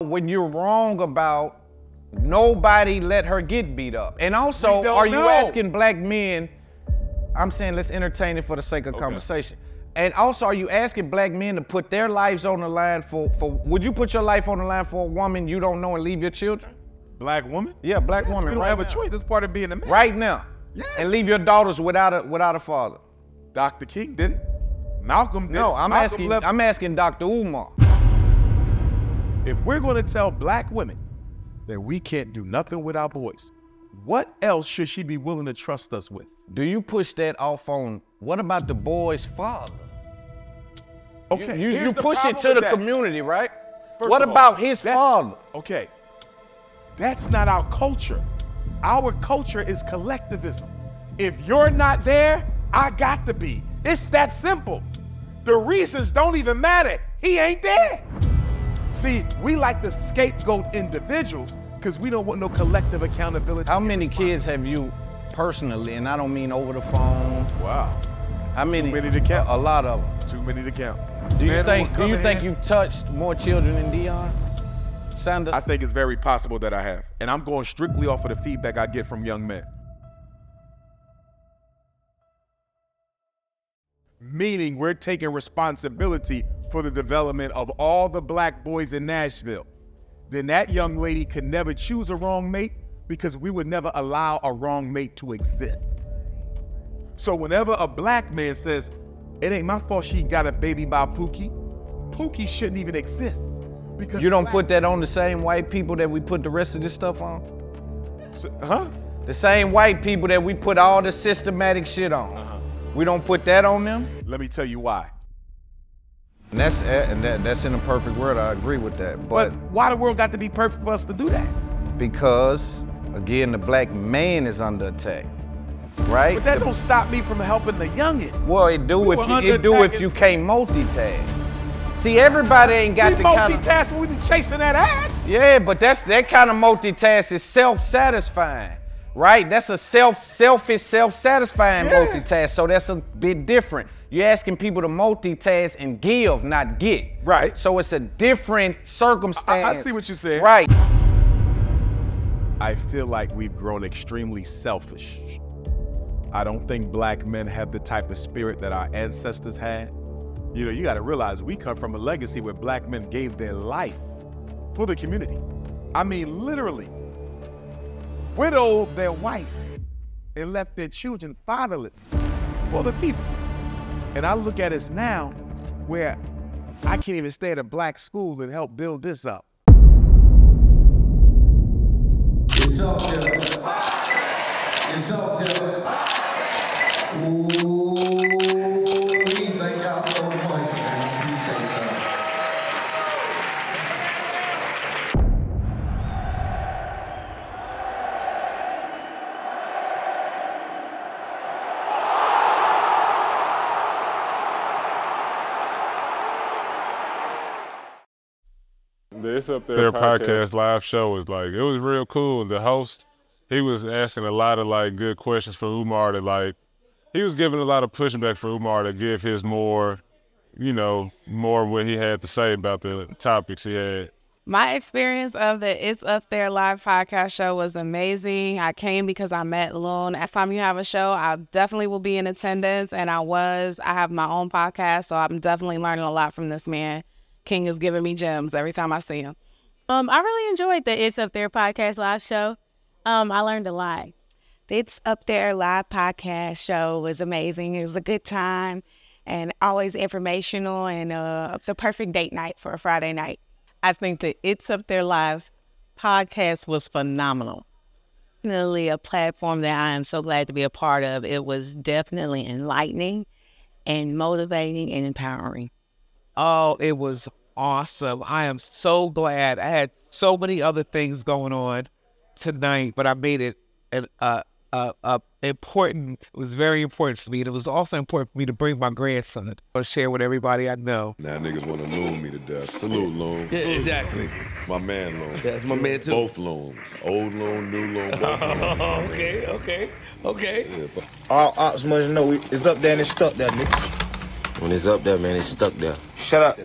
when you're wrong about nobody let her get beat up. And also, are you know. asking black men? I'm saying let's entertain it for the sake of conversation. And also, are you asking black men to put their lives on the line for for? Would you put your life on the line for a woman you don't know and leave your children? Black woman? Yeah, black Yes, woman. We don't right have a now. choice. That's part of being a man. Right now. Yes. And leave your daughters without a without a father. Dr. King did it. Malcolm did No, it. I'm Malcolm asking. left- I'm asking Dr. Umar. If we're going to tell black women that we can't do nothing with our boys, what else should she be willing to trust us with? Do you push that off on? What about the boy's father? Okay, You, you the push it to the that. community, right? First what of all, about his father? Okay, that's not our culture. Our culture is collectivism. If you're not there, I got to be. It's that simple. The reasons don't even matter. He ain't there. See, we like to scapegoat individuals because we don't want no collective accountability. How many kids have you personally, and I don't mean over the phone? Wow, How many? Too many to count. A, a lot of them. too many to count. Do you Man, think? Do you think you've touched more children than Deion Sanders? I think it's very possible that I have. And I'm going strictly off of the feedback I get from young men. Meaning we're taking responsibility for the development of all the black boys in Nashville. Then that young lady could never choose a wrong mate because we would never allow a wrong mate to exist. So whenever a black man says, it ain't my fault she got a baby by Pookie, Pookie shouldn't even exist. Because you don't put that on the same white people that we put the rest of this stuff on. huh? The same white people that we put all the systematic shit on. We don't put that on them. Let me tell you why. And that's eh, and that, that's in a perfect world. I agree with that. But But why the world got to be perfect for us to do that? because again, the black man is under attack, right? But that don't stop me from helping the youngin. Well, it do We if you it do if you can't multitask. See, everybody ain't got we the kind of multitask when we be chasing that ass. yeah, but that's that kind of multitask is self-satisfying, right? That's a self selfish, self-satisfying Yeah. multitask. So that's a bit different. You're asking people to multitask and give, not get. Right. So it's a different circumstance. I see what you're saying. Right. I feel like we've grown extremely selfish. I don't think black men have the type of spirit that our ancestors had. You know, you got to realize we come from a legacy where black men gave their life for the community. I mean, literally, widowed their wife and left their children fatherless for the people. And I look at us now where I can't even stay at a black school and help build this up. It's up there. It's up there. Ooh, It's up there. their podcast live show was like it was real cool. The host, he was asking a lot of like good questions for Umar to like he was giving a lot of pushback for Umar to give his more, you know, more what he had to say about the topics he had. My experience of the It's Up There live podcast show was amazing. I came because I met Loon. Next time you have a show, I definitely will be in attendance, and I was. I have my own podcast, so I'm definitely learning a lot from this man. King is giving me gems every time I see him. Um, I really enjoyed the It's Up There podcast live show. Um, I learned a lot. It's Up There live podcast show was amazing. It was a good time and always informational and uh, the perfect date night for a Friday night. I think the It's Up There Live podcast was phenomenal. Definitely a platform that I am so glad to be a part of. It was definitely enlightening and motivating and empowering. Oh, it was awesome. I am so glad. I had so many other things going on tonight, but I made it an uh, uh, uh, important. It was very important for me. And it was also important for me to bring my grandson to share with everybody I know. Now niggas want to loon me to death. Salute loon. Yeah, exactly. It's my man loon. That's my man, too. Both loons. Old loon, new loon, both loons. okay, okay, okay. Yeah, fuck. All ops must know it's up there and it's stuck there, nigga. When it's up there, man, it's stuck there. Shut up.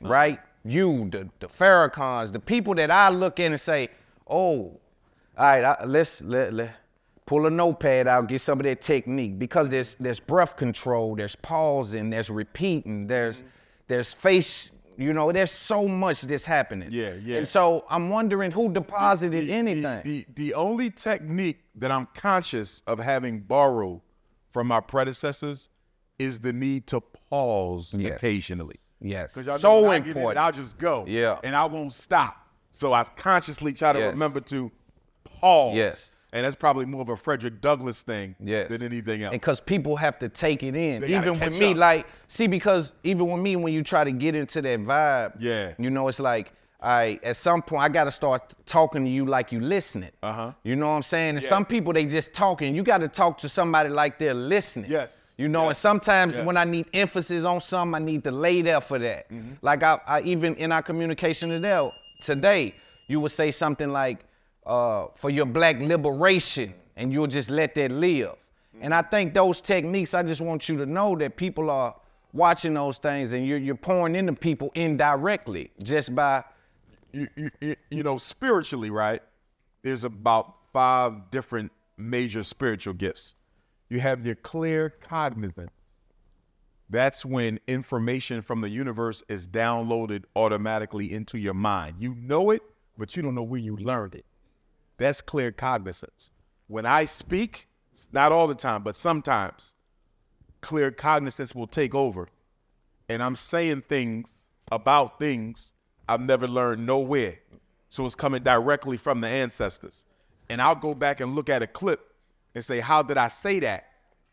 right? You, the the Farrakhan's, the people that I look in and say, oh, all right, I, let's let, let pull a notepad out, get some of that technique because there's there's breath control, there's pausing, there's repeating, there's there's face, you know, there's so much that's happening. Yeah, yeah. And so I'm wondering who deposited the, anything. The, the only technique that I'm conscious of having borrowed from my predecessors is the need to pause Yes. occasionally. yes. Because So when I get in important. I'll just go. Yeah. And I won't stop. So I consciously try to Yes. remember to pause. Yes. And that's probably more of a Frederick Douglass thing Yes. than anything else. And because people have to take it in. They even with me, up. like, see, because even with me, when you try to get into that vibe, Yeah. you know, it's like, I at some point I gotta start talking to you like you listening. Uh-huh. You know what I'm saying? And Yeah. some people they just talking. You gotta talk to somebody like they're listening. Yes. You know, and sometimes Yes. when I need emphasis on something, I need to lay there for that. Mm-hmm. Like I, I even in our communication today, today, you would say something like, uh, for your black liberation, and you'll just let that live. And I think those techniques, I just want you to know that people are watching those things and you're, you're pouring into people indirectly just by you, you, you- know, spiritually, right? There's about five different major spiritual gifts. You have your clear cognizance. That's when information from the universe is downloaded automatically into your mind. You know it, but you don't know where you learned it. That's clear cognizance. When I speak, not all the time, but sometimes, clear cognizance will take over. And I'm saying things about things I've never learned nowhere. So it's coming directly from the ancestors. And I'll go back and look at a clip and say, How did I say that?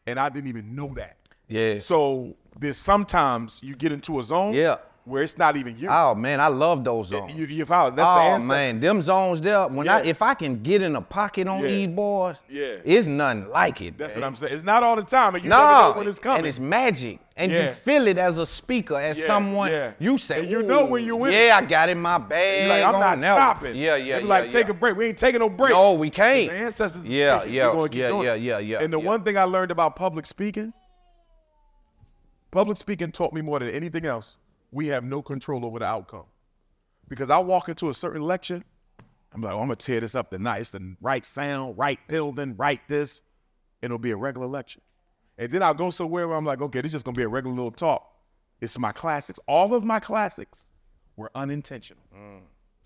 And I didn't even know that. Yeah. So there's sometimes you get into a zone Yeah. Where it's not even you. Oh man, I love those zones. You, you follow? That's the oh man, them zones there. When I if I can get in a pocket on Yeah. these boys, Yeah. it's nothing like it. That's man. what I'm saying. It's not all the time, and you no, know when it's coming. and it's magic, and Yeah. you feel it as a speaker, as Yeah, someone. yeah. You say, And you know when "Ooh, you with Yeah, it." I got it in my bag. Like, I'm not one." stopping. Yeah, yeah, yeah. like, yeah. take a break. We ain't taking no break. No, we can't. The ancestors. Yeah, yeah, yeah, yeah, yeah, yeah, And the yeah. one thing I learned about public speaking, public speaking taught me more than anything else. We have no control over the outcome. Because I walk into a certain lecture, I'm like, oh, I'm gonna tear this up tonight. It's the right sound, right building, right this, and it'll be a regular lecture. And then I'll go somewhere where I'm like, okay, this is just gonna be a regular little talk. It's my classics. All of my classics were unintentional. Mm.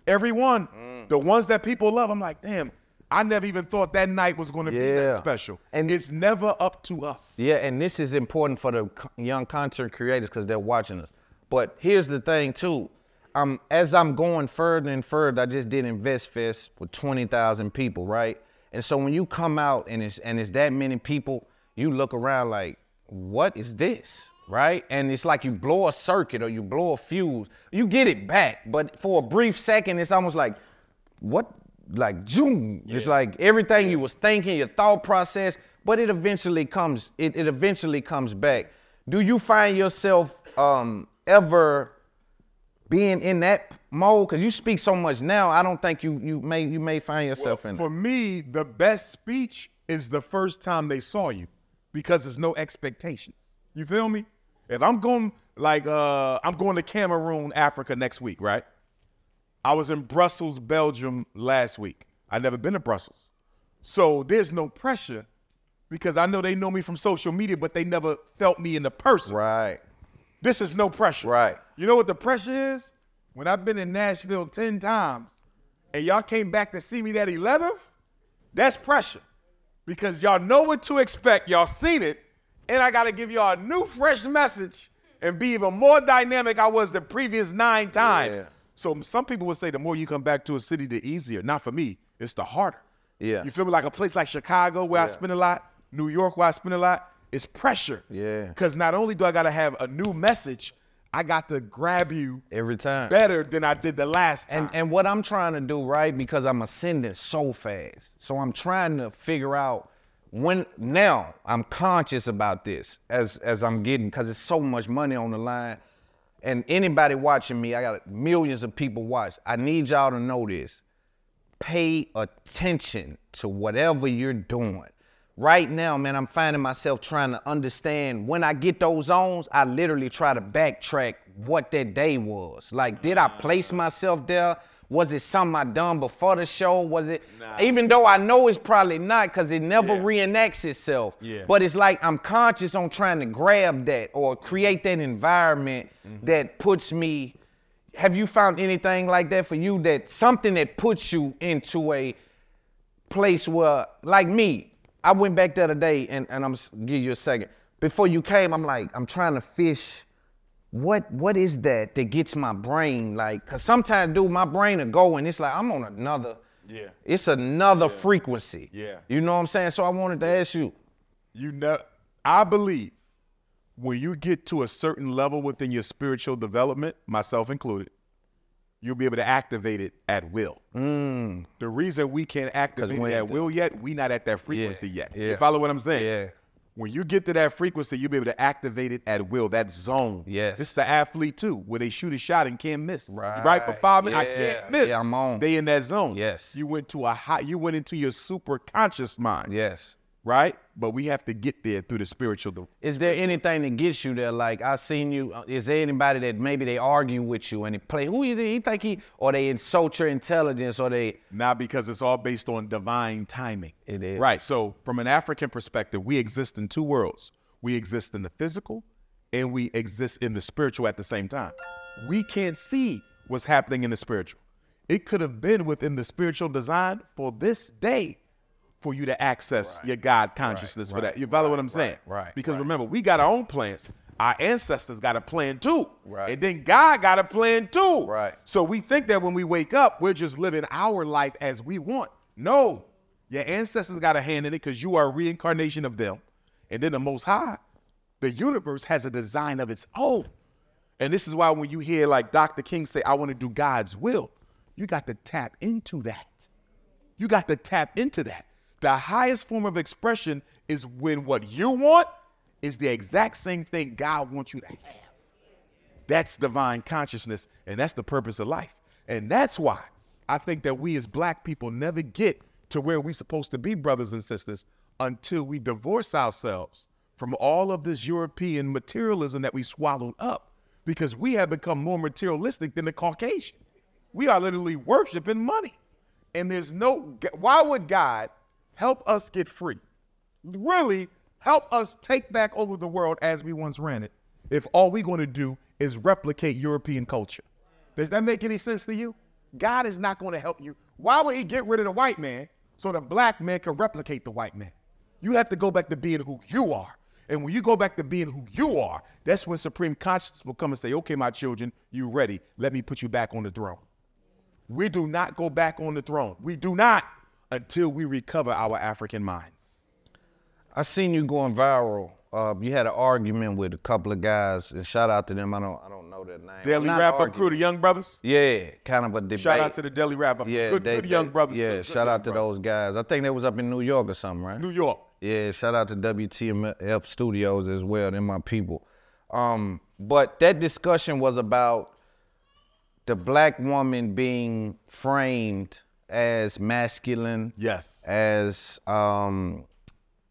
Every one. Mm. The ones that people love, I'm like, damn, I never even thought that night was gonna be that special. And it's never up to us. Yeah, and this is important for the young content creators because they're watching us. But here's the thing too. Um, as I'm going further and further, I just did Invest Fest with 20,000 people, right? And so when you come out and it's and it's that many people, you look around like, what is this? Right? And it's like you blow a circuit or you blow a fuse. You get it back, but for a brief second, it's almost like, what? Like zoom. It's like everything you was thinking, your thought process, but it eventually comes, it, it eventually comes back. Do you find yourself um ever being in that mode? Cause you speak so much now, I don't think you you may you may find yourself in For me, the best speech is the first time they saw you because there's no expectations. You feel me? If I'm going like uh I'm going to Cameroon, Africa next week, right? I was in Brussels, Belgium last week. I never been to Brussels. So there's no pressure because I know they know me from social media, but they never felt me in the person. Right. This is no pressure. Right. You know what the pressure is? When I've been in Nashville 10 times and y'all came back to see me that 11th, that's pressure. Because y'all know what to expect. Y'all seen it. And I got to give y'all a new, fresh message and be even more dynamic I was the previous nine times. Yeah. So some people would say the more you come back to a city, the easier. Not for me. It's the harder. Yeah. You feel me? Like a place like Chicago where I spend a lot, New York where I spend a lot, it's pressure. Yeah. Because not only do I got to have a new message, I got to grab you Every time. better than I did the last time. And and what I'm trying to do, right? Because I'm ascending so fast. So I'm trying to figure out when now I'm conscious about this as as I'm getting because it's so much money on the line. And anybody watching me, I got millions of people watch. I need y'all to know this. Pay attention to whatever you're doing. Right now, man, I'm finding myself trying to understand when I get those zones, I literally try to backtrack what that day was. Like, did I place myself there? Was it something I done before the show? Was it even though I know it's probably not because it never reenacts itself. Yeah. But it's like I'm conscious on trying to grab that or create that environment Mm-hmm. that puts me. Have you found anything like that for you? That something that puts you into a place where, like me, I went back the other day, and, and I'm give you a second. Before you came, I'm like, I'm trying to fish. What what is that that gets my brain like? Cause sometimes, dude, my brain will go and it's like I'm on another. Yeah. It's another frequency. Yeah. You know what I'm saying? So I wanted to ask you. You know, I believe when you get to a certain level within your spiritual development, myself included, you'll be able to activate it at will. Mm. The reason we can't activate it at will yet, we not at that frequency yet. You follow what I'm saying? Yeah. When you get to that frequency, you'll be able to activate it at will, that zone. Yes. This is the athlete too, where they shoot a shot and can't miss. Right. Right? For five minutes, I can't miss. Yeah, I'm on. They in that zone. Yes. You went to a high, you went into your super conscious mind. Yes. Right? But we have to get there through the spiritual. Is there anything that gets you there? Like I seen you. uh, Is there anybody that maybe they argue with you and they play who you think he think he or they insult your intelligence or they Not because it's all based on divine timing. It is. Right. So, from an African perspective, we exist in two worlds. We exist in the physical and we exist in the spiritual at the same time. We can't see what's happening in the spiritual. It could have been within the spiritual design for this day for you to access your God consciousness for that. You follow what I'm saying? right, Because remember, we got our own plans. Our ancestors got a plan too. Right. And then God got a plan too. Right. So we think that when we wake up, we're just living our life as we want. No. Your ancestors got a hand in it because you are a reincarnation of them. And then the Most High, the universe has a design of its own. And this is why when you hear like Dr. King say, I want to do God's will, you got to tap into that. You got to tap into that. The highest form of expression is when what you want is the exact same thing God wants you to have. That's divine consciousness, and that's the purpose of life. And that's why I think that we as black people never get to where we're supposed to be, brothers and sisters, until we divorce ourselves from all of this European materialism that we swallowed up because we have become more materialistic than the Caucasian. We are literally worshiping money. And there's no, why would God help us get free? Really help us take back over the world as we once ran it if all we're going to do is replicate European culture? Does that make any sense to you? God is not going to help you. Why would he get rid of the white man so the black man can replicate the white man? You have to go back to being who you are. And when you go back to being who you are, that's when supreme consciousness will come and say, okay, my children, you ready. Let me put you back on the throne. We do not go back on the throne. We do not until we recover our African minds. I seen you going viral. Uh, you had an argument with a couple of guys, and shout out to them. I don't I don't know their name. Daily Not Up argument. Crew, the Young Brothers. Yeah, kind of a debate. Shout out to the Daily Rapper. Yeah, good, they- good young they- brothers. Yeah, Good- shout young out to brothers. those guys. I think they was up in New York or something, right? New York. Yeah, shout out to WTMF Studios as well. They're my people. Um, but that discussion was about the black woman being framed as masculine. Yes. As um,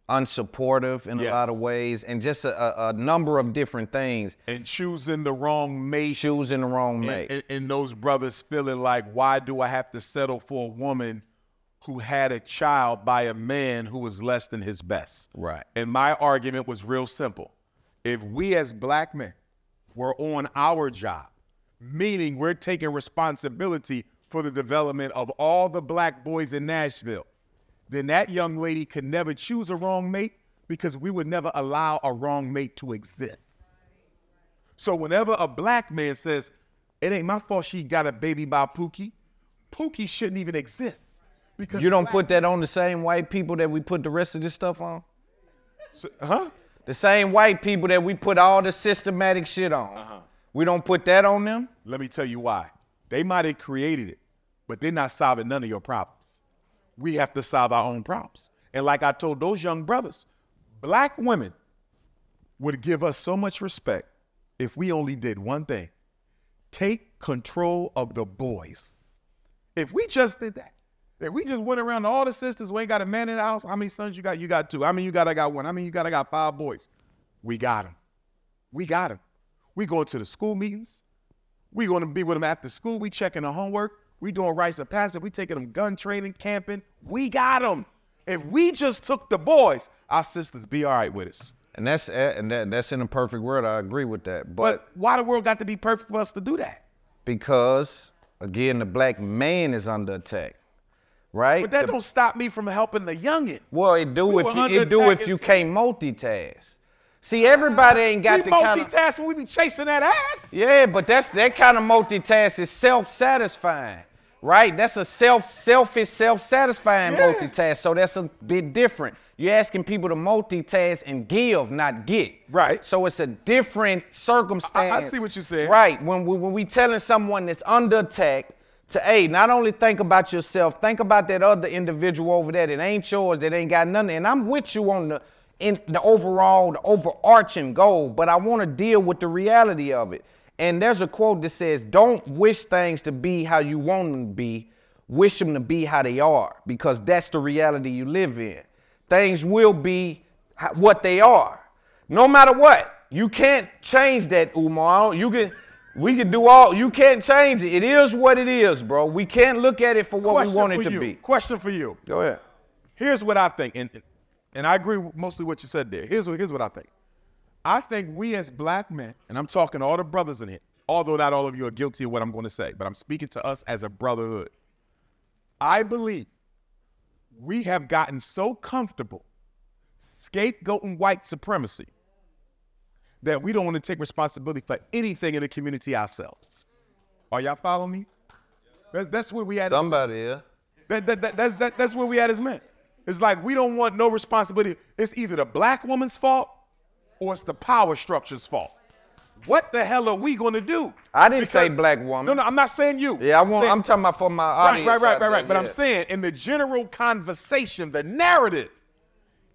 unsupportive in a lot of ways, and just a, a, number of different things. And choosing the wrong mate. Choosing the wrong And, mate. and, and those brothers feeling like, why do I have to settle for a woman who had a child by a man who was less than his best? Right. And my argument was real simple. If we as black men were on our job, meaning we're taking responsibility for the development of all the black boys in Nashville, then that young lady could never choose a wrong mate because we would never allow a wrong mate to exist. So whenever a black man says, it ain't my fault she got a baby by Pookie, Pookie shouldn't even exist. Because You don't put that on the same white people that we put the rest of this stuff on? huh? The same white people that we put all the systematic shit on. Uh-huh. We don't put that on them? Let me tell you why. They might have created it, but they're not solving none of your problems. We have to solve our own problems. And like I told those young brothers, black women would give us so much respect if we only did one thing take control of the boys. If we just did that, If we just went around to all the sisters who ain't got a man in the house, how many sons you got? You got two. I mean, you got? I got one. I mean, you got? I got five boys. We got them. We got them. We going to the school meetings. We going to be with them after school. We checking the homework. We doing rites of passage. We taking them gun training, camping. We got them. If we just took the boys, our sisters be all right with us. And that's eh, and that, that's in a perfect world. I agree with that. But, But why the world got to be perfect for us to do that? because again, the black man is under attack, right? But that The- don't stop me from helping the youngin. well, it do We if you, it do if you can't multitask. See, everybody ain't got we the kind of multitask when we be chasing that ass. yeah, but that's that kind of multitask is self-satisfying, right? That's a self selfish, self-satisfying Yeah. multitask. So that's a bit different. You're asking people to multitask and give, not get. Right. So it's a different circumstance. I see what you're saying. Right. When we, when we telling someone that's under attack to hey, not only think about yourself, think about that other individual over there that ain't yours, that ain't got nothing. And I'm with you on the in the overall, the overarching goal, but I want to deal with the reality of it. And there's a quote that says, "Don't wish things to be how you want them to be. Wish them to be how they are, because that's the reality you live in. Things will be what they are, no matter what. You can't change that, Umar. You can." We can do all. You can't change it. It is what it is, bro. We can't look at it for what Question we want it to you. be. Question for you. Go ahead. Here's what I think, and and I agree mostly what you said there. Here's what here's what I think. I think we as black men, and I'm talking to all the brothers in here, although not all of you are guilty of what I'm going to say, but I'm speaking to us as a brotherhood. I believe we have gotten so comfortable scapegoating white supremacy that we don't want to take responsibility for anything in the community ourselves. Are y'all following me? That- that's where we at. Somebody, yeah. That, that, that, that's, that, that's where we at as men. It's like we don't want no responsibility. It's either the black woman's fault or it's the power structure's fault. What the hell are we going to do? I didn't say black woman. No, no, I'm not saying you. Yeah, I want. I'm talking about for my audience. right, right, right, right. there, But I'm saying in the general conversation, the narrative,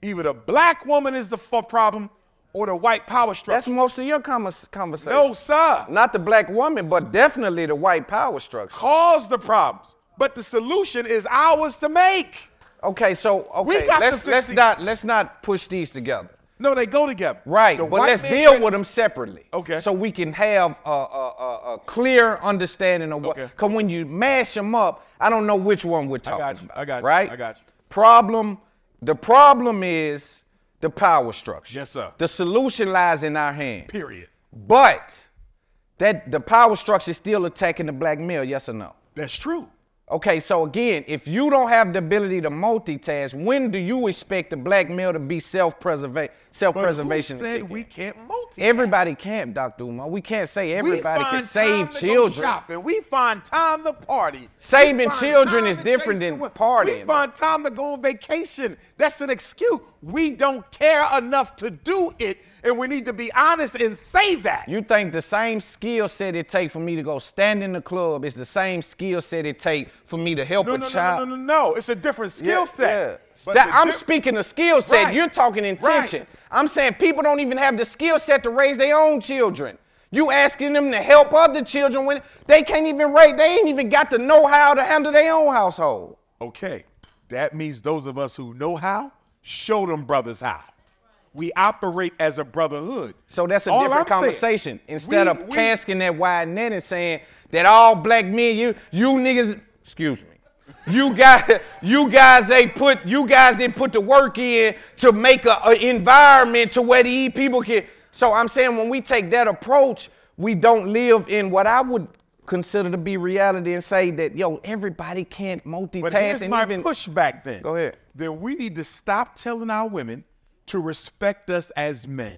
either the black woman is the problem or the white power structure. That's most of your convers- conversation. No, sir. Not the black woman, but definitely the white power structure. Cause the problems, but the solution is ours to make. Okay, so okay, got let's let's not let's not push these together. No, they go together. Right, The but let's deal with them separately. Okay. So we can have a, a, a, a clear understanding of what. Okay. Because when you mash them up, I don't know which one we're talking I got you, about. I got you, Right. I got you. Problem. The problem is the power structure. Yes, sir. The solution lies in our hand. Period. But that the power structure is still attacking the black male. Yes or no? That's true. Okay, so again, if you don't have the ability to multitask, when do you expect the black male to be self-preservation? But Self-preservation. who said we can't multitask? Everybody can't, Dr. Umar. We can't say everybody can save children. Shopping. We find time to party. Saving children is different than partying. We find time to go on vacation. That's an excuse. We don't care enough to do it, and we need to be honest and say that. You think the same skill set it take for me to go stand in the club is the same skill set it take for me to help no, a no, no, child? no, no, no, no. It's a different skill Yeah, set. yeah. That- I'm speaking of skill set. Right. You're talking intention. I'm saying people don't even have the skill set to raise their own children. You asking them to help other children when they can't even raise, they ain't even got the know-how to handle their own household. Okay, that means those of us who know how, show them brothers how. We operate as a brotherhood. So that's a All different I'm saying, conversation. Instead we- of we- casting that wide net and saying that all black men, you you niggas, excuse me, you guys, you guys they put you guys didn't put the work in to make a, environment to where these people can. So I'm saying when we take that approach, we don't live in what I would consider to be reality and say that yo everybody can't multitask But here's and my even pushback then. Go ahead. Then we need to stop telling our women to respect us as men.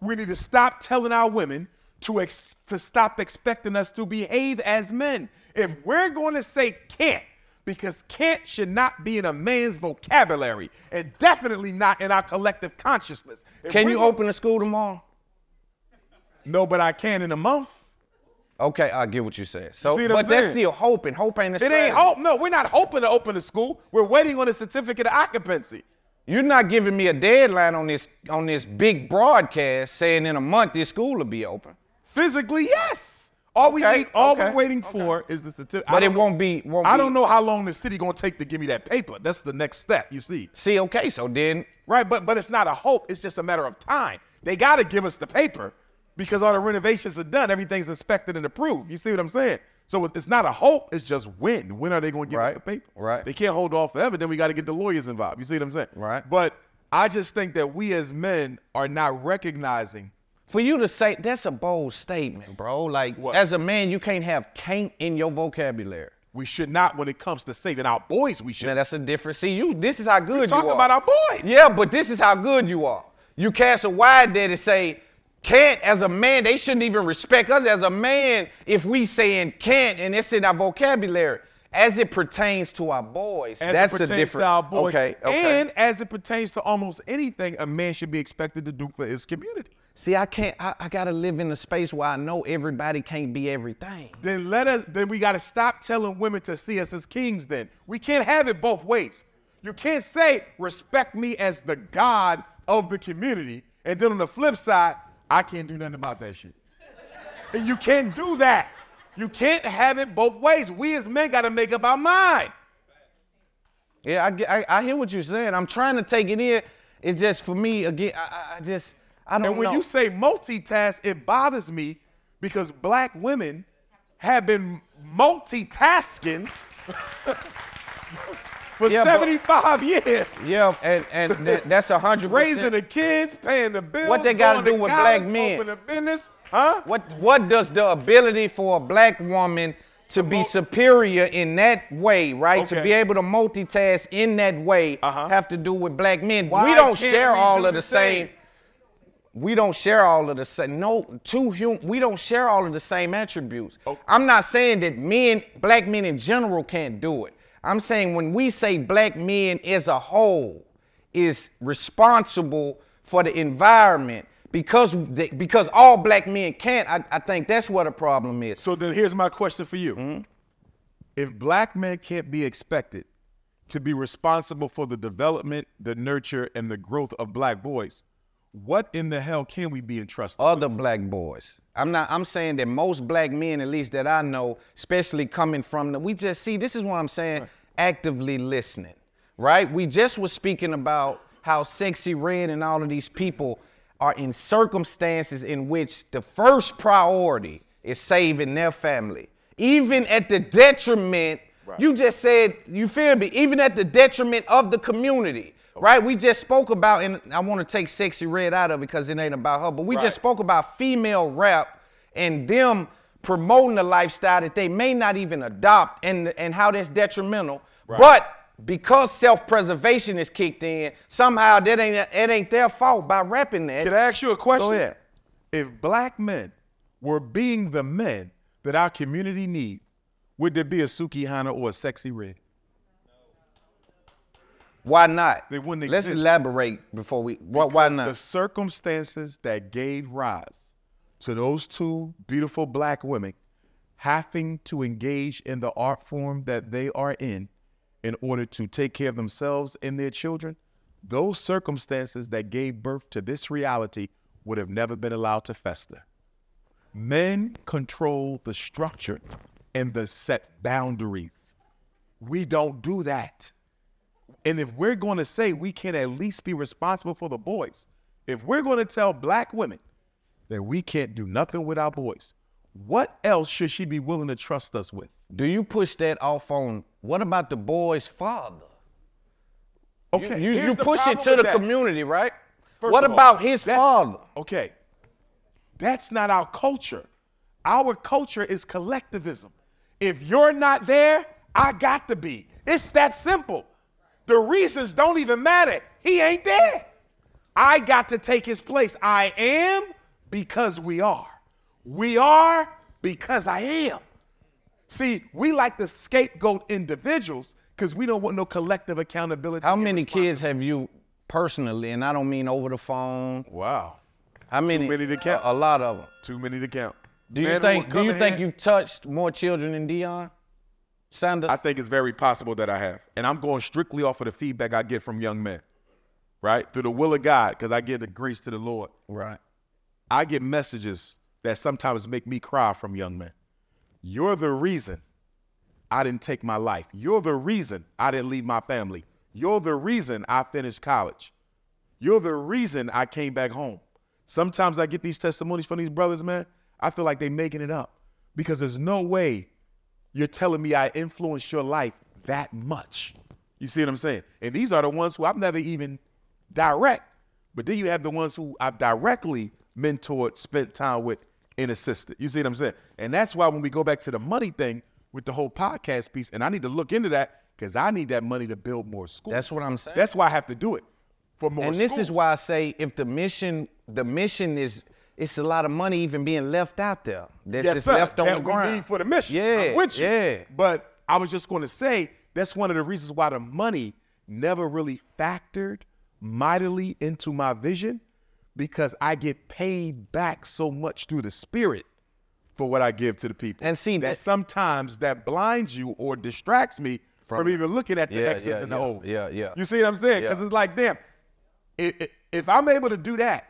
We need to stop telling our women to, ex- to stop expecting us to behave as men. If we're going to say can't, because can't should not be in a man's vocabulary and definitely not in our collective consciousness. If Can you open the school tomorrow? No, but I can in a month. Okay, I get what you said. So, I'm but that's still hoping. Hope ain't a It ain't hope. No, we're not hoping to open the school. We're waiting on a certificate of occupancy. You're not giving me a deadline on this on this big broadcast saying in a month this school will be open. Physically, yes. All we need, all okay, we're waiting for is the certificate. But it won't be. Won't I be- don't know how long the city gonna take to give me that paper. That's the next step. You see. See, okay, so then Right, but but it's not a hope. It's just a matter of time. They got to give us the paper because all the renovations are done. Everything's inspected and approved. You see what I'm saying? So it's not a hope. It's just when. When are they going to get us the paper? Right. They can't hold off forever. Then we got to get the lawyers involved. You see what I'm saying? Right. But I just think that we as men are not recognizing. For you to say that's a bold statement, bro. Like as a man, you can't have can't in your vocabulary. We should not when it comes to saving our boys. We should. Now that's a different. See, you. This is how good you talking are. Talking about our boys. Yeah, but this is how good you are. You cast a wide net and say can't as a man. They shouldn't even respect us as a man if we saying can't and it's in our vocabulary. As it pertains to our boys, As that's it a different. to our boys. Okay, okay. And as it pertains to almost anything a man should be expected to do for his community. See, I can't. I, I gotta live in a space where I know everybody can't be everything. then let us then we got to stop telling women to see us as kings then we can't have it both ways you can't say respect me as the god of the community and then on the flip side i can't do nothing about that shit and you can't do that you can't have it both ways we as men got to make up our mind Yeah, I, get- I, I hear what you're saying. I'm trying to take it in. It's just for me again. I, I- just I don't know. and when know. you say multitask it bothers me because black women have been multitasking for Yeah, but- 75 years yeah, and and that, that's a hundred raising the kids, paying the bills. What they gotta do with college, black men? Open a business, huh? What what does the ability for a black woman to be superior in that way, right? To be able to multitask in that way uh-huh. have to do with black men. Why we don't share we all do of the same. We don't share all of the same. No, two hum, We don't share all of the same attributes. I'm not saying that men, black men in general, can't do it. I'm saying when we say black men as a whole is responsible for the environment because they, because all black men can't. I, I think that's what the problem is. So then here's my question for you. Mm-hmm. If black men can't be expected to be responsible for the development, the nurture, and the growth of black boys, what in the hell can we be entrusted? Other black boys. I'm not. I'm saying that most black men, at least that I know, especially coming from the, we just see. This is what I'm saying. Actively listening, right? We just was speaking about how Sexyy Redd and all of these people are in circumstances in which the first priority is saving their family, even at the detriment. You just said, you feel me? Even at the detriment of the community. Right, we just spoke about, and I want to take Sexyy Redd out of it because it ain't about her, but we Right. just spoke about female rap and them promoting a lifestyle that they may not even adopt and, and how that's detrimental. But because self-preservation is kicked in, somehow that ain't it ain't their fault by rapping that. Can I ask you a question? Go ahead. If black men were being the men that our community need, would there be a Sukihana or a Sexyy Redd? Why not? They wouldn't Let's exist. elaborate before we. Why, why not? The circumstances that gave rise to those two beautiful black women having to engage in the art form that they are in in order to take care of themselves and their children, those circumstances that gave birth to this reality would have never been allowed to fester. Men control the structure and the set boundaries. We don't do that. And if we're going to say we can at least be responsible for the boys, if we're going to tell black women that we can't do nothing with our boys, what else should she be willing to trust us with? Do you push that off on what about the boy's father? Okay, You, you, you push it to the that. community, right? First what of all, about his father? Okay. That's not our culture. Our culture is collectivism. If you're not there, I got to be. It's that simple. The reasons don't even matter. He ain't there. I got to take his place. I am because we are. We are because I am. See, we like to scapegoat individuals because we don't want no collective accountability. How many kids have you personally, and I don't mean over the phone? Wow. How many? Too many to count. A, a lot of them. Too many to count. Do you Man, think? Do you think in- you've touched more children than Deion Sanders? I think it's very possible that I have. And I'm going strictly off of the feedback I get from young men, right? Through the will of God, because I give the grace to the Lord. right. I get messages that sometimes make me cry from young men. You're the reason I didn't take my life. You're the reason I didn't leave my family. You're the reason I finished college. You're the reason I came back home. Sometimes I get these testimonies from these brothers, man. I feel like they're making it up because there's no way you're telling me I influenced your life that much. You see what I'm saying? And these are the ones who I've never even direct, but then you have the ones who I've directly mentored, spent time with, and assisted. You see what I'm saying? And that's why when we go back to the money thing with the whole podcast piece, and I need to look into that because I need that money to build more schools. That's what I'm saying. That's why I have to do it for more. and this is why I say if the mission, the mission is, it's a lot of money even being left out there. That's yes, just sir. left on that the ground. need for the mission. Yeah, I'm with you. yeah. But I was just going to say that's one of the reasons why the money never really factored mightily into my vision because I get paid back so much through the spirit for what I give to the people. And see that sometimes that blinds you or distracts me from, From- even looking at the Yeah, X's yeah, and the yeah, O's. yeah, yeah. You see what I'm saying? Because it's like, damn, i- i- if I'm able to do that,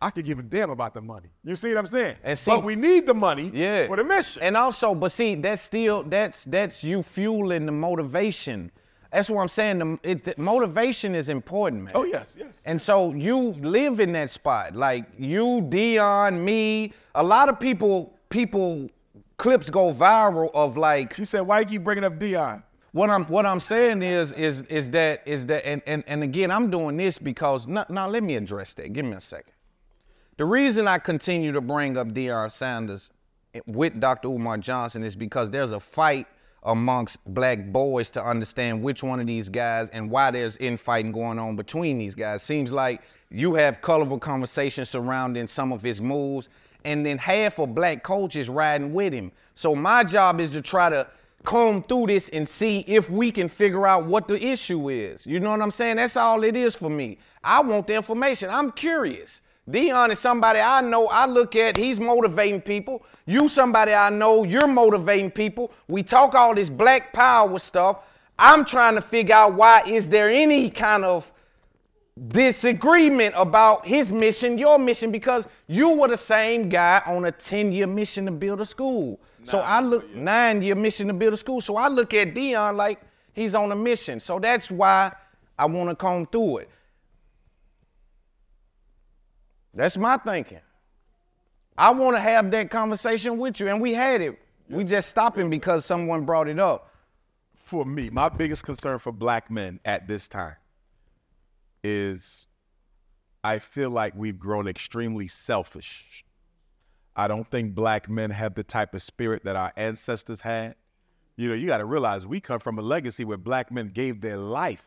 I could give a damn about the money. You see what I'm saying? And see- but we need the money Yeah. for the mission. And also, but see, that's still that's that's you fueling the motivation. That's what I'm saying. The, it, the motivation is important, man. Oh yes, yes. And so you live in that spot, like you, Deion, me. A lot of people, people clips go viral of like. She said, "Why you keep bringing up Deion?" What I'm what I'm saying is is is that is that and and, and again I'm doing this because now, now let me address that. Give me a second. The reason I continue to bring up Deion Sanders with Dr. Umar Johnson is because there's a fight amongst black boys to understand which one of these guys and why there's infighting going on between these guys. Seems like you have colorful conversations surrounding some of his moves, and then half of black coaches riding with him. So my job is to try to comb through this and see if we can figure out what the issue is. You know what I'm saying? That's all it is for me. I want the information. I'm curious. Deion is somebody I know, I look at, he's motivating people. You somebody I know, you're motivating people. We talk all this black power stuff. I'm trying to figure out why is there any kind of disagreement about his mission, your mission, because you were the same guy on a 10-year mission to build a school. so I look nine-year mission to build a school. So I look at Deion like he's on a mission. So that's why I want to comb through it. That's my thinking. I want to have that conversation with you, and we had it. We just stopping because someone brought it up. For me, my biggest concern for black men at this time is I feel like we've grown extremely selfish. I don't think black men have the type of spirit that our ancestors had. You know, you got to realize we come from a legacy where black men gave their life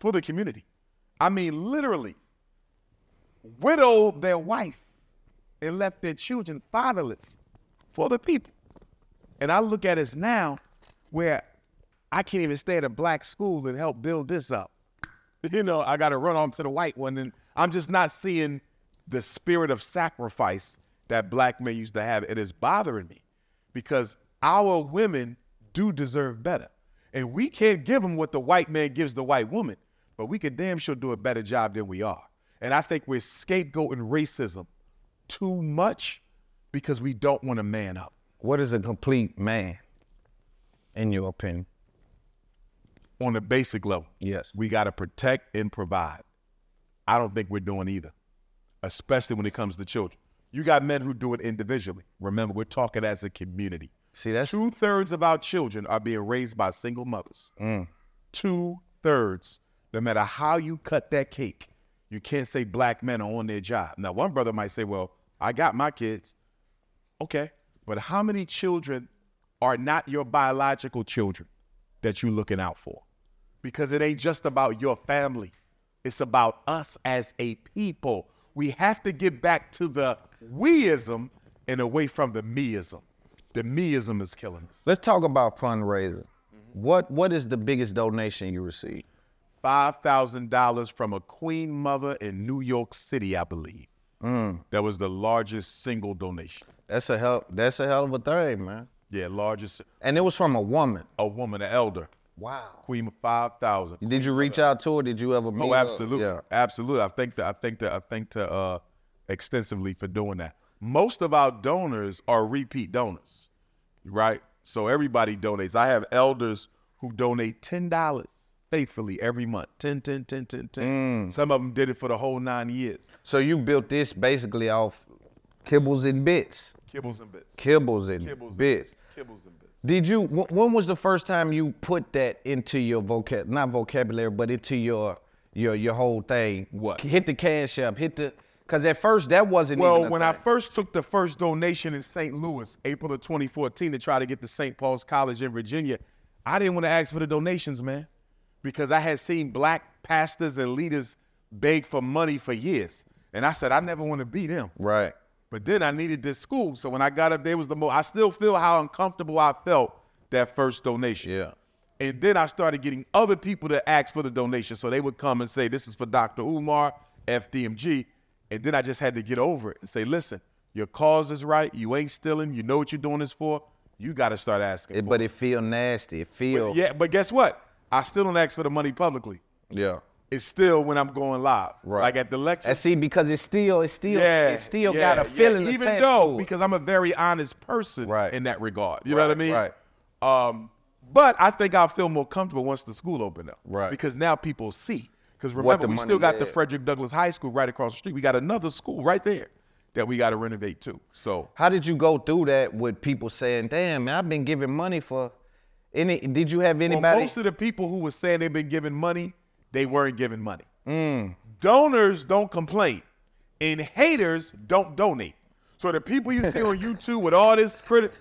for the community. I mean, literally, widowed their wife and left their children fatherless for the people. And I look at us now where I can't even stay at a black school and help build this up. You know, I got to run on to the white one. And I'm just not seeing the spirit of sacrifice that black men used to have. It is bothering me because our women do deserve better. And we can't give them what the white man gives the white woman, but we could damn sure do a better job than we are. And I think we're scapegoating racism too much because we don't want to man up. What is a complete man, in your opinion? On the basic level, yes, we got to protect and provide. I don't think we're doing either, especially when it comes to children. You got men who do it individually. Remember, we're talking as a community. See, that's two thirds of our children are being raised by single mothers. Mm. Two thirds. No matter how you cut that cake, you can't say black men are on their job. Now, one brother might say, "Well, I got my kids." Okay, but how many children are not your biological children that you're looking out for? Because it ain't just about your family. It's about us as a people. We have to get back to the weism and away from the meism. The meism is killing us. Let's talk about fundraising. What what is the biggest donation you received? Five thousand dollars from a queen mother in New York City, I believe. Mm. That was the largest single donation. That's a hell. That's a hell of a thing, man. Yeah, largest. And it was from a woman. A woman, an elder. Wow. Queen of five thousand. Did you reach out to her? Did you ever meet Oh, absolutely, Yeah. absolutely. I think that I think that I think to uh, extensively for doing that. Most of our donors are repeat donors. right? So everybody donates. I have elders who donate ten dollars faithfully every month. 10, 10, 10, 10, 10. Mm. Some of them did it for the whole nine years. So you built this basically off kibbles and bits. Kibbles and bits. Kibbles and Kibbles and bits. Kibbles and bits. Did you? wh- When was the first time you put that into your vocab, not vocabulary, but into your your your whole thing? What? Hit the cash up. Hit the. Cause at first that wasn't. Well, when I first took the first donation in St. Louis, April of 2014, to try to get to St. Paul's College in Virginia, I didn't want to ask for the donations, man, because I had seen black pastors and leaders beg for money for years. And I said, I never want to be them. Right. But then I needed this school. So when I got up there, was the most, I still feel how uncomfortable I felt that first donation. Yeah. And then I started getting other people to ask for the donation. So they would come and say, This is for Dr. Umar, FDMG. And then I just had to get over it and say, Listen, your cause is right. You ain't stealing. You know what you're doing this for. You got to start asking. It- but it feel nasty. It feel. But yeah, but guess what? I still don't ask for the money publicly. Yeah. It's still when I'm going live. Right. Like at the lecture. And see, because it's still, it's still, yeah, it still yeah, got a yeah. feeling Even though, to because I'm a very honest person Right. in that regard. You know what I mean? right. Um, but I think I'll feel more comfortable once the school opened up. Right. Because now people see. Because remember, we money still got the. Frederick Douglass High School right across the street. We got another school right there that we got to renovate too. So How did you go through that with people saying, "Damn, man, I've been giving money for"? Any? Did you have well, anybody? most of the people who were saying they've been giving money, they weren't giving money. Mm. Donors don't complain, and haters don't donate. So the people you see on YouTube with all this credit,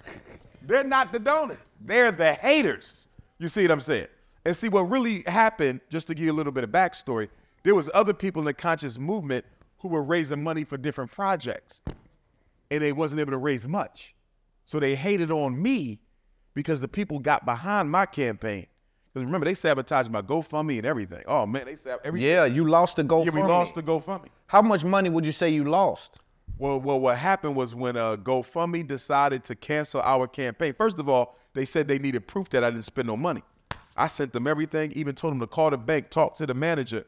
they're not the donors. They're the haters. You see what I'm saying? And see what really happened, just to give you a little bit of backstory, there was other people in the conscious movement who were raising money for different projects. And they wasn't able to raise much. So they hated on me because the people got behind my campaign. Because remember, they sabotaged my GoFundMe and everything. Oh man, they sabotaged everything. yeah, you lost the GoFundMe. Yeah, we lost the GoFundMe. How much money would you say you lost? Well, well, what happened was when uh, GoFundMe decided to cancel our campaign. First of all, they said they needed proof that I didn't spend no money. I sent them everything, even told them to call the bank, talk to the manager.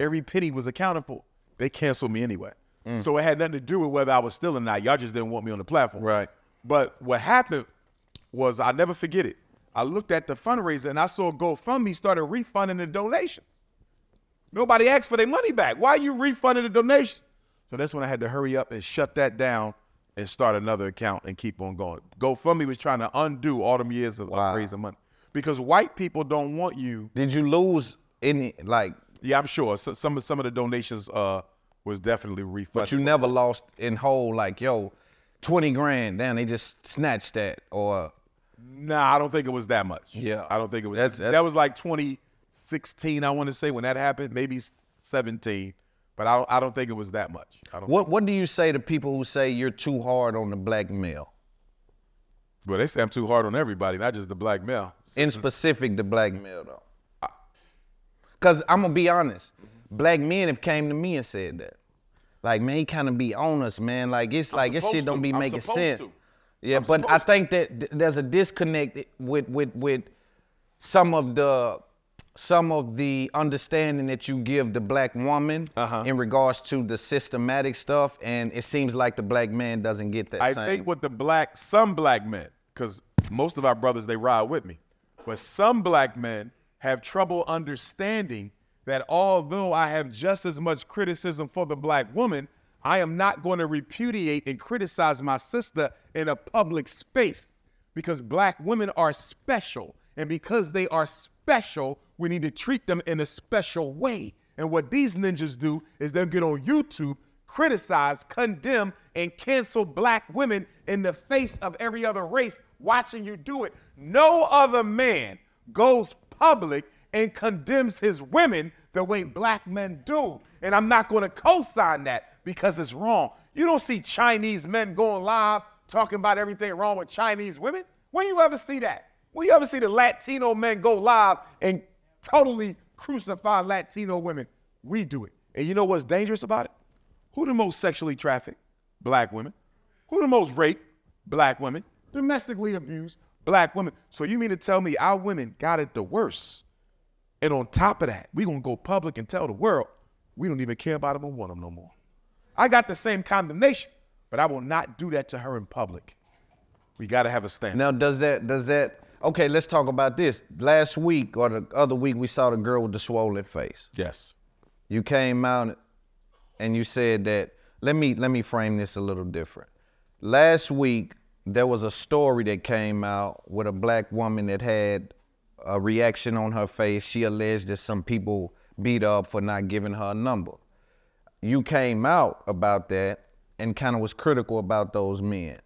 Every penny was accounted for. They canceled me anyway. Mm. So it had nothing to do with whether I was still or not. Y'all just didn't want me on the platform. Right. But what happened was I never forget it. I looked at the fundraiser and I saw GoFundMe started refunding the donations. Nobody asked for their money back. Why are you refunding the donation? So that's when I had to hurry up and shut that down and start another account and keep on going. GoFundMe was trying to undo all them years of, of raising money because white people don't want you. Did you lose any like? Yeah, I'm sure so, some of some of the donations uh was definitely refunded. But you never lost in whole like yo, twenty grand. Damn, they just snatched that or. Nah, I don't think it was that much. Yeah. I don't think it was. That's- that's- that was like 2016, I want to say, when that happened. Maybe 17, but I don't, I don't think it was that much. I don't. What What do you say to people who say you're too hard on the black male? Well, they say I'm too hard on everybody, not just the black male. In specific, the black male though. Cause I'm gonna be honest, black men have came to me and said that. Like, man, he kind of be on us, man. Like it's like this shit don't to. be I'm making sense. to. Yeah, I'm but I think that th- there's a disconnect with with with some of the some of the understanding that you give the black woman Uh-huh. in regards to the systematic stuff, and it seems like the black man doesn't get that I same. think with the black, some black men, because most of our brothers they ride with me, but some black men have trouble understanding that although I have just as much criticism for the black woman, I am not going to repudiate and criticize my sister in a public space because black women are special. And because they are special, we need to treat them in a special way. And what these ninjas do is they'll get on YouTube, criticize, condemn, and cancel black women in the face of every other race watching you do it. No other man goes public and condemns his women the way black men do. And I'm not going to co sign that because it's wrong. You don't see Chinese men going live talking about everything wrong with Chinese women. When you ever see that? When you ever see the Latino men go live and totally crucify Latino women? We do it. And you know what's dangerous about it? Who the most sexually trafficked? Black women. Who the most raped? Black women. Domestically abused? Black women. So you mean to tell me our women got it the worst? And on top of that, we gonna go public and tell the world we don't even care about them or want them no more. I got the same condemnation, but I will not do that to her in public. We got to have a standard. Now, does that does that? Okay, let's talk about this. Last week or the other week, we saw the girl with the swollen face. Yes. You came out and you said that. Let me let me frame this a little different. Last week there was a story that came out with a black woman that had a reaction on her face. She alleged that some people beat her up for not giving her a number. You came out about that and kind of was critical about those men.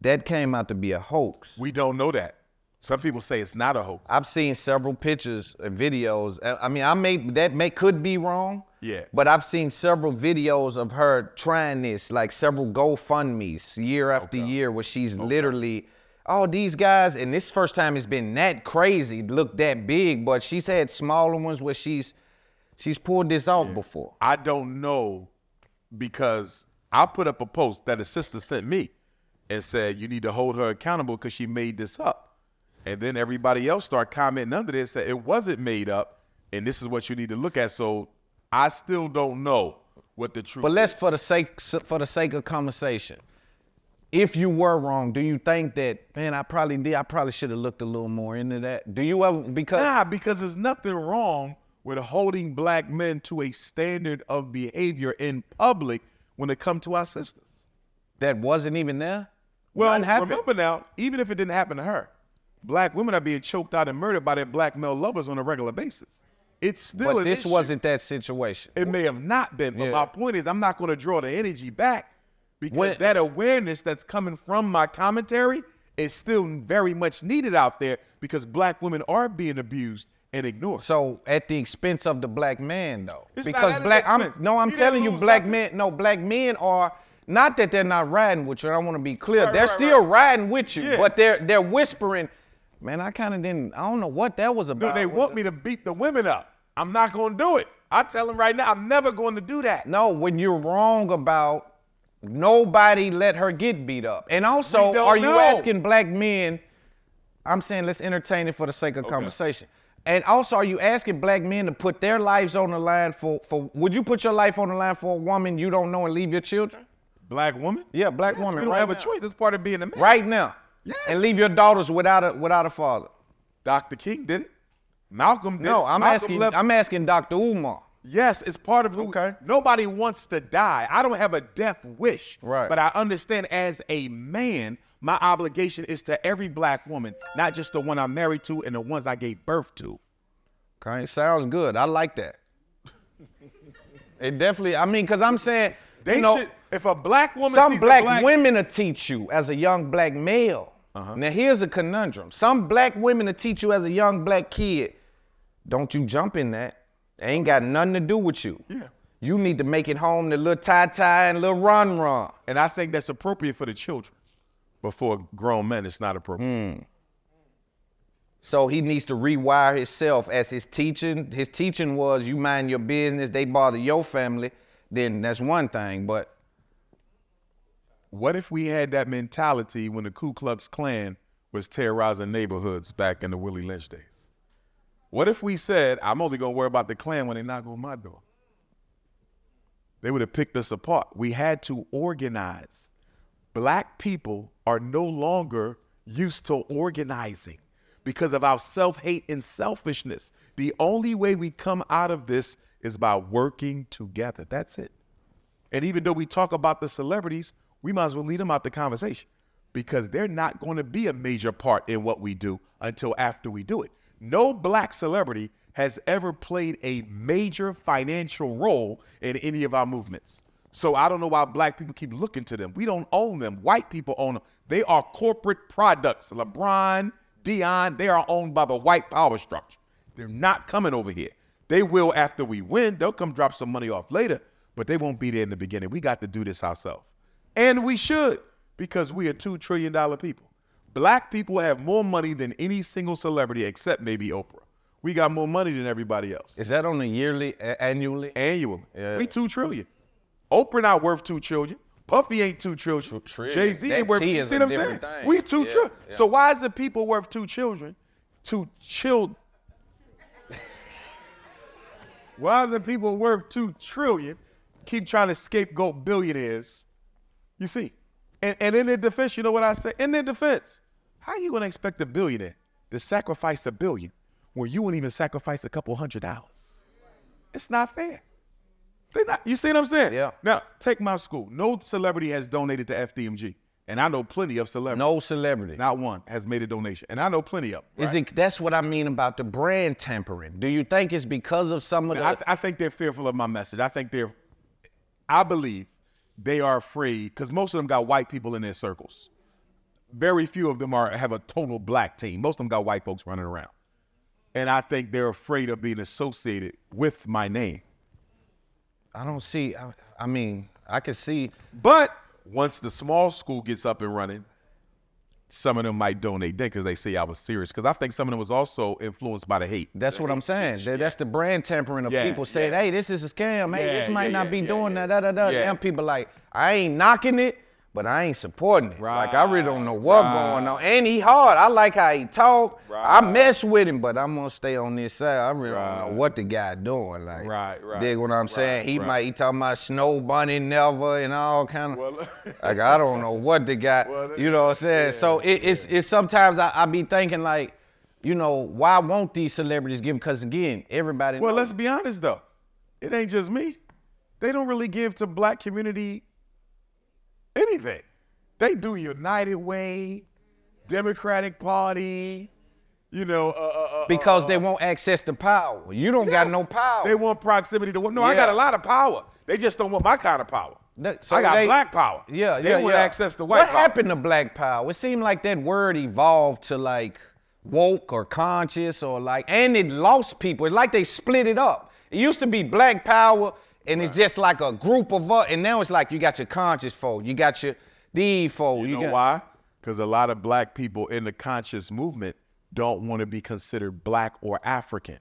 That came out to be a hoax. We don't know that. Some people say it's not a hoax. I've seen several pictures and videos. I- mean, I may that may could be wrong. Yeah. But I've seen several videos of her trying this, like several GoFundMe's year after year, where she's literally, oh, these guys, and this first time it's been that crazy, look that big, but she's had smaller ones where she's she's pulled this off before. I don't know because I put up a post that a sister sent me and said you need to hold her accountable because she made this up. And then everybody else start commenting under this that it wasn't made up and this is what you need to look at. So I still don't know what the truth But let's for the sake for the sake of conversation. If you were wrong, do you think that man, I probably did, I probably should have looked a little more into that? Do you ever because Nah, because there's nothing wrong with holding black men to a standard of behavior in public when it comes to our sisters. that wasn't even there? Well, remember now, even if it didn't happen to her, black women are being choked out and murdered by their black male lovers on a regular basis. It's still but this issue. wasn't that situation. It may have not been, but Yeah. my point is, I'm not going to draw the energy back because When- that awareness that's coming from my commentary is still very much needed out there because black women are being abused and ignored. So at the expense of the black man, though, It's not because black. I'm, no, I'm telling you, black nothing. men. No, black men are not that they're not riding with you. I want to be clear. Right, they're right, still right. riding with you, Yeah. but they're they're whispering. Man, I kind of didn't. I don't know what that was about. No, they want the- me to beat the women up. I'm not going to do it. I tell them right now, I'm never going to do that. No, when you're wrong about nobody let her get beat up. And also, are you asking black men? I'm saying let's entertain it for the sake of conversation. And also, are you asking black men to put their lives on the line for for? Would you put your life on the line for a woman you don't know and leave your children? Black woman? Yeah, black Yes, woman. we don't right have now. a choice. That's part of being a man. Right now. Yes. And leave your daughters without a without a father. Dr. King did it. Malcolm did No. I'm Malcolm asking. left- I'm asking Dr. Umar. Yes, it's part of who. Okay. Nobody wants to die. I don't have a death wish. Right. But I understand as a man, my obligation is to every black woman, not just the one I'm married to and the ones I gave birth to. Okay, sounds good. I like that. it definitely. I mean, cause I'm saying, They you know, should. If a black woman some a black, women will teach you as a young black male. Uh-huh. Now here's a conundrum. Some black women will teach you as a young black kid. Don't you jump in that. It ain't got nothing to do with you. Yeah. You need to make it home to little tie tie and little run run. And I think that's appropriate for the children. But for grown men, it's not appropriate. Hmm. So he needs to rewire himself as his teaching. His teaching was you mind your business, they bother your family, then that's one thing. But What if we had that mentality when the Ku Klux Klan was terrorizing neighborhoods back in the Willie Lynch days? What if we said, I'm only going to worry about the Klan when they knock on my door? They would have picked us apart. We had to organize. Black people are no longer used to organizing because of our self hate and selfishness. The only way we come out of this is by working together. That's it. And even though we talk about the celebrities, we might as well leave them out the conversation because they're not going to be a major part in what we do until after we do it. No black celebrity has ever played a major financial role in any of our movements. So I don't know why black people keep looking to them. We don't own them. White people own them. They are corporate products. LeBron, Deion, they are owned by the white power structure. They're not coming over here. They will after we win. They'll come drop some money off later, but they won't be there in the beginning. We got to do this ourselves. And we should because we are $2 trillion people. Black people have more money than any single celebrity except maybe Oprah. We got more money than everybody else. is that on a yearly, annually? Annually. Yeah. We 2 trillion. Oprah not worth 2 trillion. Puffy ain't 2 trillion. trillion. Jay-Z ain't worth you see what I'm saying? thing. We 2 Yeah, trillion. yeah. So why is the people worth 2 children? Two children. Why is the people worth 2 trillion keep trying to scapegoat billionaires? You see, And, and in their defense, you know what I say? In their defense, how you gonna expect a billionaire to sacrifice a billion when you wouldn't even sacrifice a couple hundred dollars? It's not fair. They not. You see what I'm saying? Yeah. Now take my school. No celebrity has donated to FDMG, and I know plenty of celebrities. No celebrity. Not one has made a donation, and I know plenty of. Them, Is it? That's what I mean about the brand tampering. Do you think it's because of some of And the? I, I think they're fearful of my message. I think they're, I believe they are afraid because most of them got white people in their circles. Very few of them are have a total black team. Most of them got white folks running around, and I think they're afraid of being associated with my name. I don't see. I, I mean, I can see. But once the small school gets up and running, some of them might donate then because they say I was serious. Because I think some of them was also influenced by the hate. That's what I'm saying. That- That's the brand tampering of Yeah, people saying, "Hey, this is a scam. Hey, Yeah, this might yeah, not yeah, be yeah, doing yeah. that." Da da da. Yeah. And people like, I ain't knocking it, but I ain't supporting it. Like I really don't know what going on. And he hard. I like how he talk. I mess with him, but I'm gonna stay on this side. I really don't know what the guy doing. Like, Right, right, Dig what I'm saying? He right. might he talking about snow bunny never and all kind of. like I don't know what the guy. you know what I'm saying? So it, it's it's sometimes I, I be thinking like. You know, why won't these celebrities give? Because again, everybody. Well, knows. let's be honest though. It ain't just me. They don't really give to black community anything. They do United Way, Democratic Party, you know, uh, uh, uh, because uh, they won't access the power. You don't got no power. They want proximity to what? No, I got a lot of power. They just don't want my kind of power. That- I got they- black power. Yeah, they yeah, want yeah. access to white What power. happened to black power? It seemed like that word evolved to like woke or conscious or like, and it lost people. It's like they split it up. It used to be black power, and it's just like a group of us, and now it's like you got your conscious folk, you got your the folk. You know got, why? Because a lot of black people in the conscious movement don't want to be considered black or African.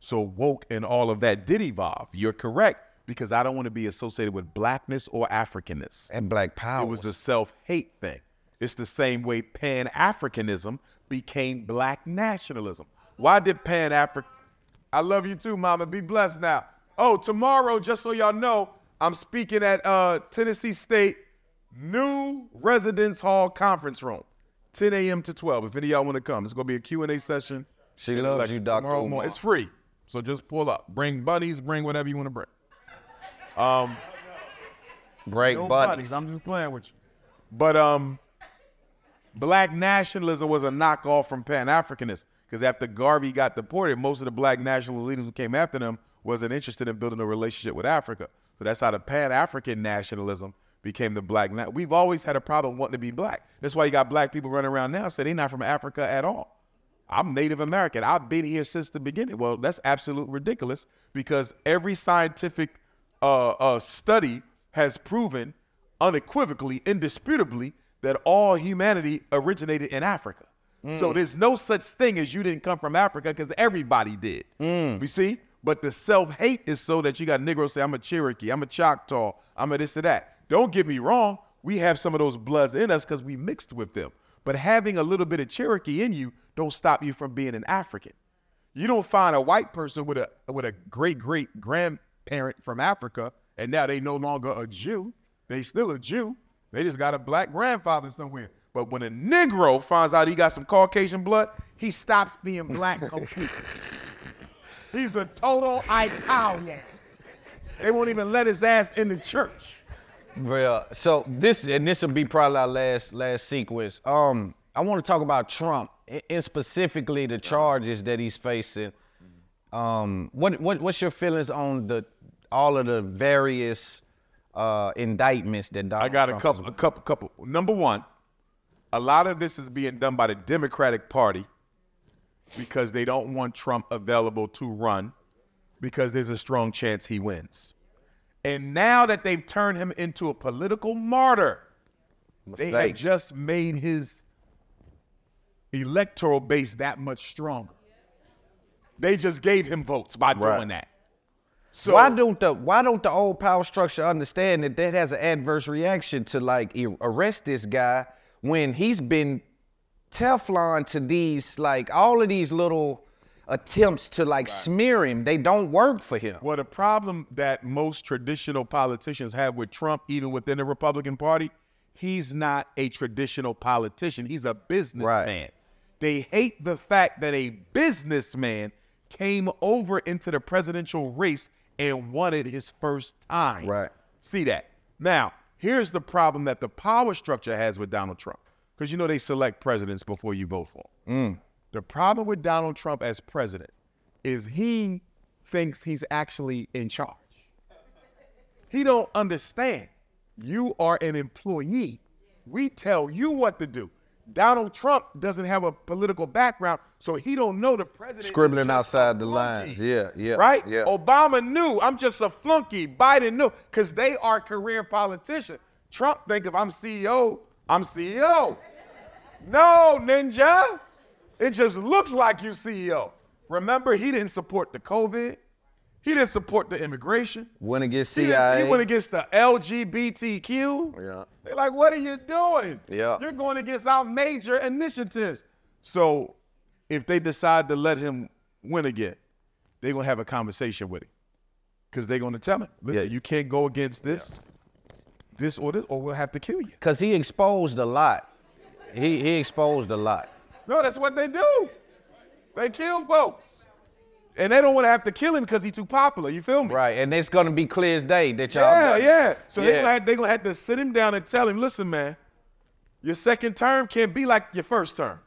So woke and all of that did evolve. You're correct because I don't want to be associated with blackness or Africanness. And black power. It was a self-hate thing. It's the same way Pan-Africanism became black nationalism. Why did Pan Africa? I love you too, Mama. Be blessed now. Oh, tomorrow, just so y'all know, I'm speaking at uh, Tennessee State New Residence Hall Conference Room, 10 a.m. to 12. If any of y'all want to come, it's gonna be a Q&A session. She loves like you, Dr. Umar. It's free, so just pull up. Bring buddies, bring whatever you want to bring. Um, break no buddies. I'm just playing with you. But um, black nationalism was a knockoff from Pan Africanism because after Garvey got deported, most of the black national leaders who came after them wasn't interested in building a relationship with Africa. So that's how the Pan African nationalism became the black. Na- We've always had a problem wanting to be black. That's why you got black people running around now saying they're not from Africa at all. I'm Native American. I've been here since the beginning. Well, that's absolute ridiculous because every scientific uh, uh, study has proven unequivocally, indisputably, that all humanity originated in Africa. So Mm. there's no such thing as you didn't come from Africa because everybody did. Mm. You see? But the self-hate is so that you got Negroes say, I'm a Cherokee, I'm a Choctaw, I'm a this or that. Don't get me wrong. We have some of those bloods in us because we mixed with them. But having a little bit of Cherokee in you don't stop you from being an African. You don't find a white person with a with a great great grandparent from Africa and now they no longer a Jew. They still a Jew. They just got a black grandfather somewhere. But when a Negro finds out he got some Caucasian blood, he stops being black completely. He's a total Italian. They won't even let his ass in the church. Well, so this and this will be probably our last last sequence. Um, I want to talk about Trump and- and specifically the charges that he's facing. Um, what what what's your feelings on the all of the various uh, indictments that Donald I got a couple, a couple, couple. Number one, a lot of this is being done by the Democratic Party because they don't want Trump available to run because there's a strong chance he wins. And now that they've turned him into a political martyr, they have just made his electoral base that much stronger. They just gave him votes by Right. doing that. So why don't the why don't the old power structure understand that that has an adverse reaction to like arrest this guy when he's been Teflon to these like all of these little attempts to like smear him they don't work for him. Well, the problem that most traditional politicians have with Trump, even within the Republican Party, he's not a traditional politician. He's a businessman. They hate the fact that a businessman came over into the presidential race and won it his first time. Right. See that. Now, here's the problem that the power structure has with Donald Trump. Because you know they select presidents before you vote for him. Mm. The problem with Donald Trump as president is he thinks he's actually in charge. He don't understand. You are an employee. We tell you what to do. Donald Trump doesn't have a political background, so he don't know the president. Scribbling outside the lines. Yeah, yeah. Right? Yeah. Obama knew I'm just a flunky. Biden knew because they are career politicians. Trump think if I'm CEO, I'm CEO. No, ninja. It just looks like you CEO. Remember, he didn't support the COVID. He didn't support the immigration. Went against He, CIA. he went against the LGBTQ. Yeah. They're like, what are you doing? Yeah. You're going against our major initiatives. So if they decide to let him win again, they're going to have a conversation with him. Because they're going to tell him, listen, you can't go against this, this or this, or we'll have to kill you. Cause he exposed a lot. He he exposed a lot. No, that's what they do. They kill folks. And they don't want to have to kill him because he's too popular. You feel me? Right, and it's gonna be clear as day that y'all. Yeah, done. yeah. So they're gonna, have, they gonna have to sit him down and tell him, listen, man, your second term can't be like your first term.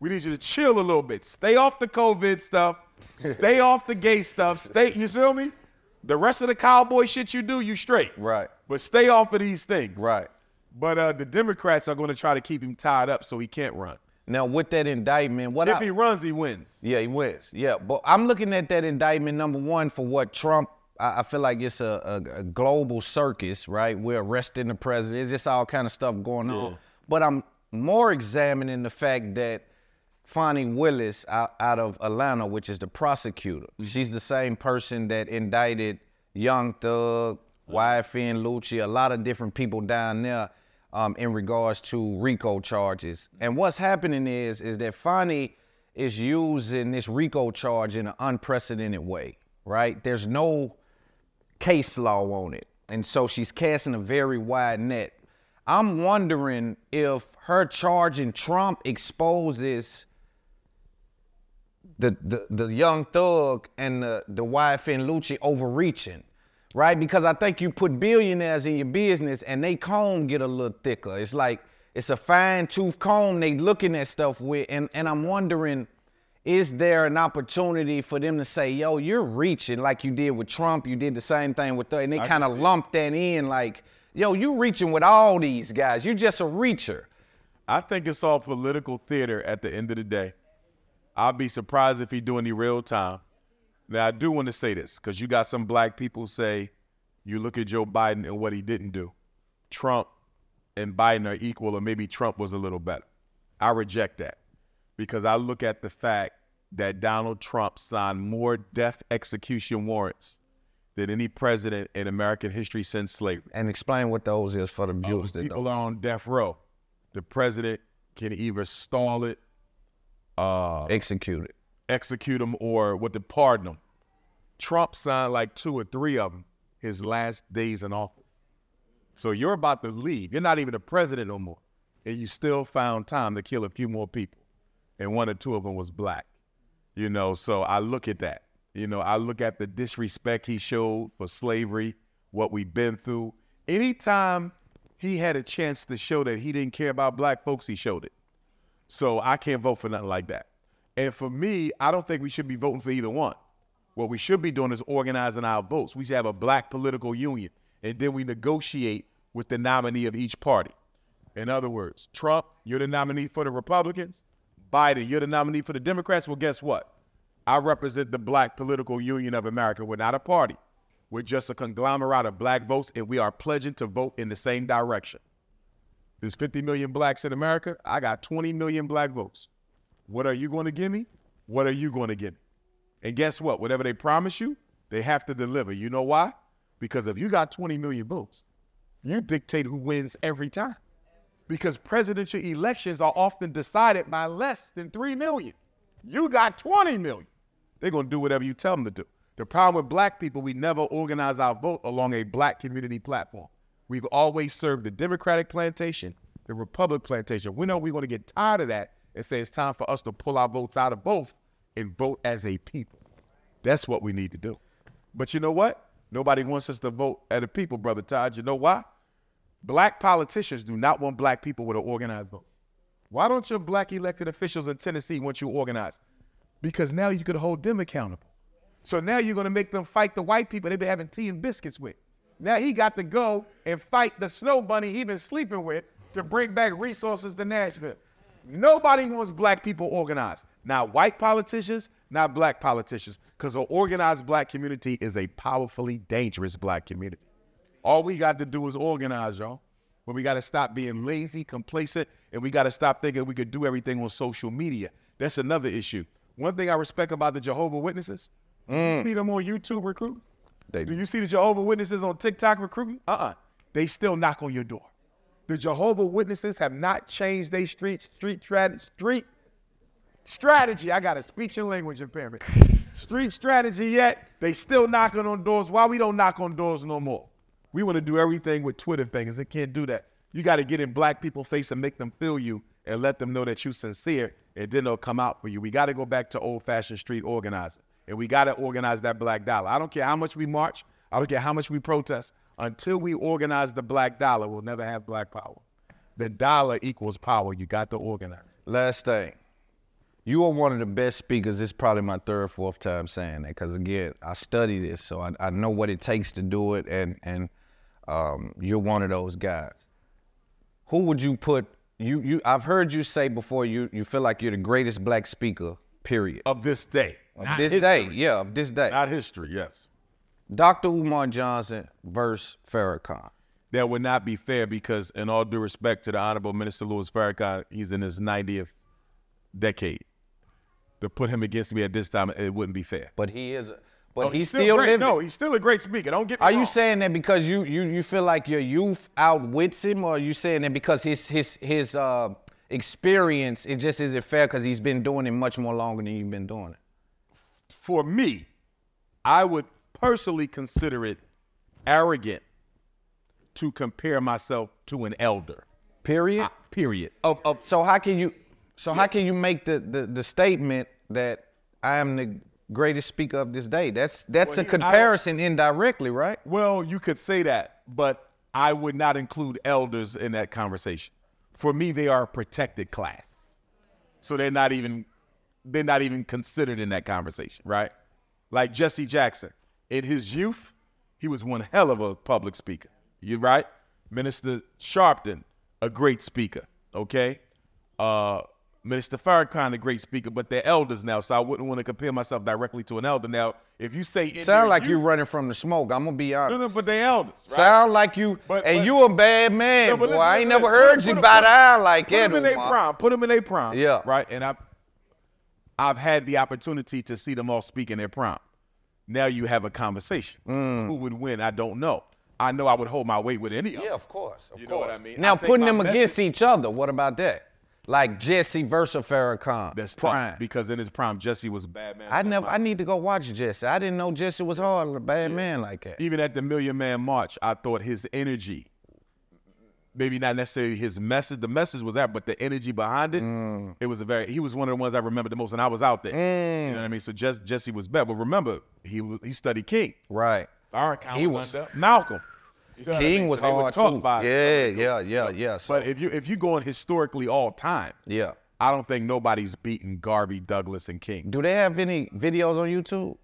We need you to chill a little bit. Stay off the COVID stuff. Stay off the gay stuff. Stay, you feel me? The rest of the cowboy shit you do, you straight. Right. But stay off of these things. Right. But uh, the Democrats are gonna try to keep him tied up so he can't run. Now with that indictment, what if I, he runs, he wins. Yeah, he wins. Yeah, but I'm looking at that indictment number one for what Trump. I, I feel like it's a, a, a global circus, right? We're arresting the president. It's just all kind of stuff going on. But I'm more examining the fact that Fani Willis out, out of Atlanta, which is the prosecutor, she's the same person that indicted Young Thug, YFN Lucci, a lot of different people down there um, in regards to RICO charges. And what's happening is, is that Fani is using this RICO charge in an unprecedented way, right? There's no case law on it. And so she's casting a very wide net. I'm wondering if her charging Trump exposes the, the, the young thug and the, the YFN Lucci overreaching, right? Because I think you put billionaires in your business and they comb get a little thicker. It's like it's a fine tooth comb they looking at stuff with. And, and I'm wondering, is there an opportunity for them to say, yo, you're reaching like you did with Trump, you did the same thing with the, and they kind of lumped that in like, yo, you reaching with all these guys. You're just a reacher. I think it's all political theater at the end of the day. I'd be surprised if he do any real time. Now I do want to say this because you got some black people say, you look at Joe Biden and what he didn't do. Trump and Biden are equal, or maybe Trump was a little better. I reject that because I look at the fact that Donald Trump signed more death execution warrants than any president in American history since slavery. And explain what those is for the viewers that People don't. are on death row. The president can either stall it, uh, execute it, execute them, or what to pardon them. Trump signed like two or three of them his last days in office. So you're about to leave. You're not even a president no more, and you still found time to kill a few more people, and one or two of them was black. You know, so I look at that. You know, I look at the disrespect he showed for slavery, what we've been through. Anytime he had a chance to show that he didn't care about black folks, he showed it. So I can't vote for nothing like that. And for me, I don't think we should be voting for either one. What we should be doing is organizing our votes. We should have a black political union, and then we negotiate with the nominee of each party. In other words, Trump, you're the nominee for the Republicans. Biden, you're the nominee for the Democrats. Well, guess what? I represent the black political union of America. We're not a party. We're just a conglomerate of black votes, and we are pledging to vote in the same direction. There's 50 million blacks in America. I got 20 million black votes. What are you going to give me? What are you going to give me? And guess what? Whatever they promise you, they have to deliver. You know why? Because if you got 20 million votes, you dictate who wins every time. Because presidential elections are often decided by less than 3 million. You got 20 million. They're going to do whatever you tell them to do. The problem with black people, we never organize our vote along a black community platform. We've always served the Democratic plantation, the Republic plantation. We know we're going to get tired of that and say it's time for us to pull our votes out of both and vote as a people. That's what we need to do. But you know what? Nobody wants us to vote as a people, Brother Todd. You know why? Black politicians do not want black people with an organized vote. Why don't your black elected officials in Tennessee want you organized? Because now you could hold them accountable. So now you're going to make them fight the white people they've been having tea and biscuits with. Now he got to go and fight the snow bunny he's been sleeping with to bring back resources to Nashville. Nobody wants black people organized. Not white politicians, not black politicians, because an organized black community is a powerfully dangerous black community. All we got to do is organize, y'all. But we got to stop being lazy, complacent, and we got to stop thinking we could do everything on social media. That's another issue. One thing I respect about the Jehovah Witnesses, you mm. see them on YouTube recruiting. They do. do you see the Jehovah Witnesses on TikTok recruiting? Uh-uh. They still knock on your door. The Jehovah Witnesses have not changed their street street street strategy. I got a speech and language impairment. Street strategy yet. They still knocking on doors. Why we don't knock on doors no more? We want to do everything with Twitter fingers. They can't do that. You got to get in black people's face and make them feel you and let them know that you're sincere, and then they'll come out for you. We got to go back to old-fashioned street organizing, and we got to organize that black dollar. I don't care how much we march. I don't care how much we protest. Until we organize the black dollar, we'll never have black power. The dollar equals power. You got to organize. Last thing. You are one of the best speakers. It's probably my third, fourth time saying that because again, I study this, so I, I know what it takes to do it, and and um, you're one of those guys. Who would you put? You you? I've heard you say before you you feel like you're the greatest black speaker. Period. Of this day. Of Not this history. day. Yeah, of this day. Not history. Yes. Dr. Umar Johnson versus Farrakhan. That would not be fair because, in all due respect to the Honorable Minister Louis Farrakhan, he's in his 90th decade. To put him against me at this time, it wouldn't be fair. But he is. But Oh, he's, still, great. living. No, he's still a great speaker. Don't get me Are wrong. you saying that because you you you feel like your youth outwits him, or are you saying that because his his his uh, experience it just isn't fair because he's been doing it much more longer than you've been doing it? For me, I would personally consider it arrogant to compare myself to an elder. Period. period. Of, of, so how can you so how can you make the, the the statement that I am the greatest speaker of this day? That's that's Well, a you- I comparison indirectly, right? Well, you could say that, but I would not include elders in that conversation. For me, they are a protected class. So they're not even they're not even considered in that conversation, right? Like Jesse Jackson. In his youth, he was one hell of a public speaker. You right? Minister Sharpton, a great speaker, okay? Uh Minister Farrakhan, a great speaker, but they're elders now, so I wouldn't want to compare myself directly to an elder. Now, if you say Sound like you, are running from the smoke. I'm gonna be honest. no, no, but they elders. Right? Sound like you, But- and but- you a bad man, No, boy. listen, I ain't listen, never listen. heard you bow put down like put that, them in their prime. Put them in their prime. Yeah. Right. And I've I've had the opportunity to see them all speak in their prime. Now you have a conversation. Mm. Who would win? I don't know. I know I would hold my weight with any of them. Yeah, of course. Of you course. know what I mean? Now I putting them message- against each other, what about that? Like Jesse versus Farrakhan. That's prime. tough because in his prime, Jesse was a bad man. I never. I need to go watch Jesse. I didn't know Jesse was hard, a bad man like that. Even at the Million Man March, I thought his energy, maybe not necessarily his message, the message was that, but the energy behind it, Mm. it was a very, he was one of the ones I remember the most, and I was out there. Mm. You know what I mean? So Jess, Jesse was bad. But remember, he was, he studied King. Right. Farrakhan He was, Malcolm. You know what I King mean? was So hard talk too. about it. Yeah, yeah, yeah, yeah. So, But if you if you going historically all time, yeah. I don't think nobody's beaten Garvey, Douglass, and King. Do they have any videos on YouTube?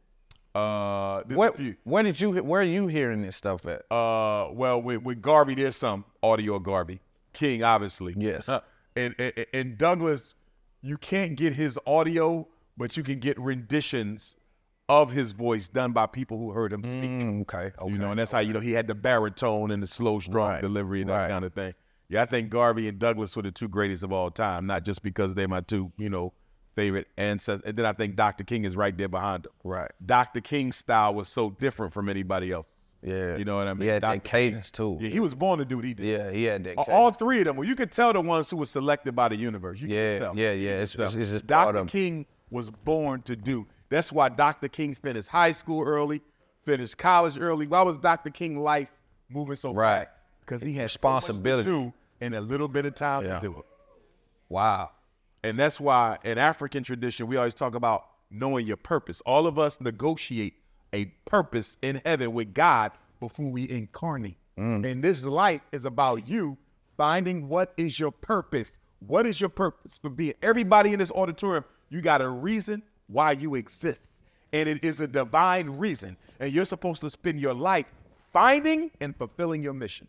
Uh, Where, where did you? Where are you hearing this stuff at? Uh, well, with, with Garvey, there's some audio of Garvey. King, obviously. Yes. Uh, and, and and Douglass, you can't get his audio, but you can get renditions of his voice done by people who heard him speak. Mm, okay, okay. You know, and that's how you know he had the baritone and the slow, strong Right, delivery and that right. kind of thing. Yeah, I think Garvey and Douglass were the two greatest of all time, not just because they're my two, you know, favorite ancestors. And then I think Dr. King is right there behind them. Right. Dr. King's style was so different from anybody else. Yeah. You know what I mean? He had that cadence too. Yeah, he was born to do what he did. Yeah, he had that. Cadence. All three of them. Well, you could tell the ones who were selected by the universe. You Yeah, can tell. yeah, yeah. It's- it's- it's just Dr. King was born to do. That's why Dr. King finished high school early, finished college early. Why was Dr. King life moving so Right. fast? because he had Responsibility. so to do in a little bit of time Yeah. to do it. Wow. And that's why in African tradition, we always talk about knowing your purpose. All of us negotiate a purpose in heaven with God before we incarnate. Mm. And this life is about you finding what is your purpose. What is your purpose for being? Everybody in this auditorium, you got a reason why you exist. And it is a divine reason. And you're supposed to spend your life finding and fulfilling your mission.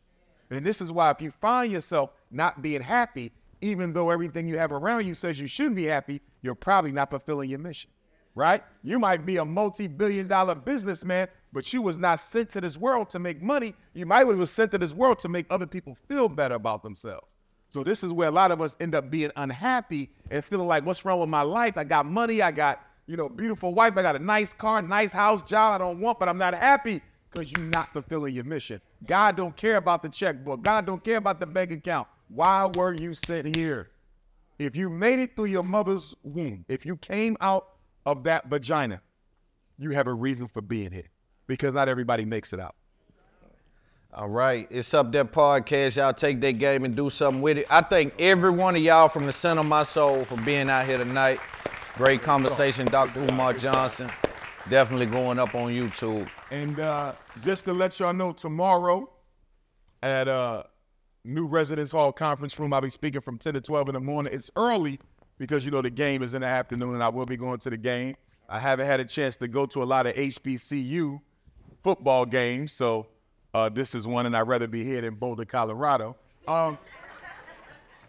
And this is why if you find yourself not being happy, even though everything you have around you says you should be happy, you're probably not fulfilling your mission, right? You might be a multi-billion dollar businessman, but you was not sent to this world to make money. You might have was sent to this world to make other people feel better about themselves. So this is where a lot of us end up being unhappy and feeling like, what's wrong with my life? I got money, I got, you know, beautiful wife, I got a nice car, nice house, job I don't want, but I'm not happy because you're not fulfilling your mission. God don't care about the checkbook. God don't care about the bank account. Why were you sent here? If you made it through your mother's womb, if you came out of that vagina, you have a reason for being here because not everybody makes it out. All right, it's up there podcast. Y'all take that game and do something with it. I thank every one of y'all from the center of my soul for being out here tonight. Great conversation, Dr. Umar Johnson. Definitely going up on YouTube. And uh, just to let y'all know, tomorrow at uh, New Residence Hall Conference Room, I'll be speaking from 10 to 12 in the morning. It's early because, you know, the game is in the afternoon and I will be going to the game. I haven't had a chance to go to a lot of HBCU football games, so uh, this is one, and I'd rather be here than Boulder, Colorado. Um,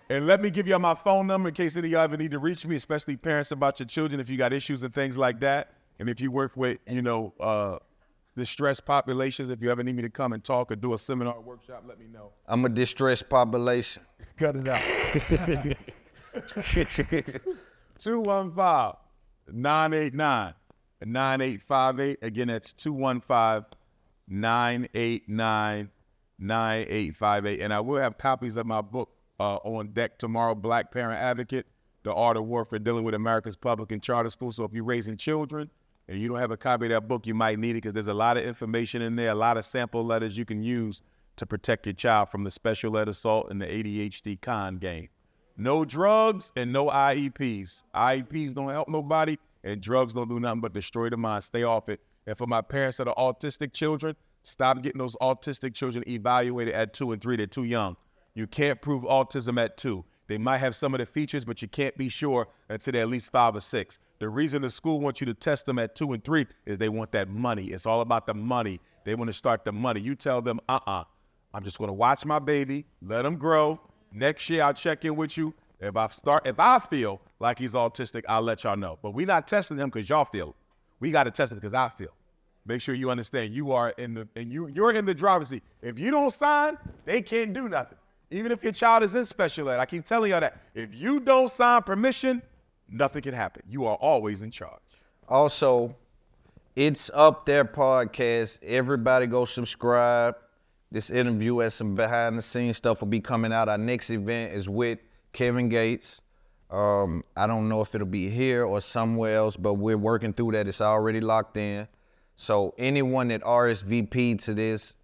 and let me give y'all my phone number in case any of y'all ever need to reach me, especially parents about your children if you got issues and things like that. And if you work with, you know, uh, distressed populations, if you ever need me to come and talk or do a seminar or workshop, let me know. I'm a distressed population. Cut it out. 215 989 9858. Again, that's 215 989 9858. And I will have copies of my book uh, on deck tomorrow Black Parent Advocate, The Art of Warfare Dealing with America's Public and Charter Schools. So if you're raising children and you don't have a copy of that book, you might need it because there's a lot of information in there, a lot of sample letters you can use to protect your child from the special ed assault and the ADHD con game. No drugs and no IEPs. IEPs don't help nobody, and drugs don't do nothing but destroy the mind. Stay off it. And for my parents that are autistic children, stop getting those autistic children evaluated at two and three. They're too young. You can't prove autism at two. They might have some of the features, but you can't be sure until they're at least five or six. The reason the school wants you to test them at two and three is they want that money. It's all about the money. They want to start the money. You tell them, uh uh-uh, uh, i am just going to watch my baby, let him grow. Next year, I'll check in with you. If I start, if I feel like he's autistic, I'll let y'all know. But we're not testing him because y'all feel. it. We got to test it because I feel. Make sure you understand you are in the and you you're in the driver's seat. If you don't sign, they can't do nothing. Even if your child is in special ed, I keep telling y'all that. If you don't sign permission, nothing can happen. You are always in charge. Also, it's up there podcast. Everybody go subscribe. This interview and some behind the scenes stuff will be coming out. Our next event is with Kevin Gates. Um, I don't know if it'll be here or somewhere else, but we're working through that. It's already locked in. So anyone that RSVP to this,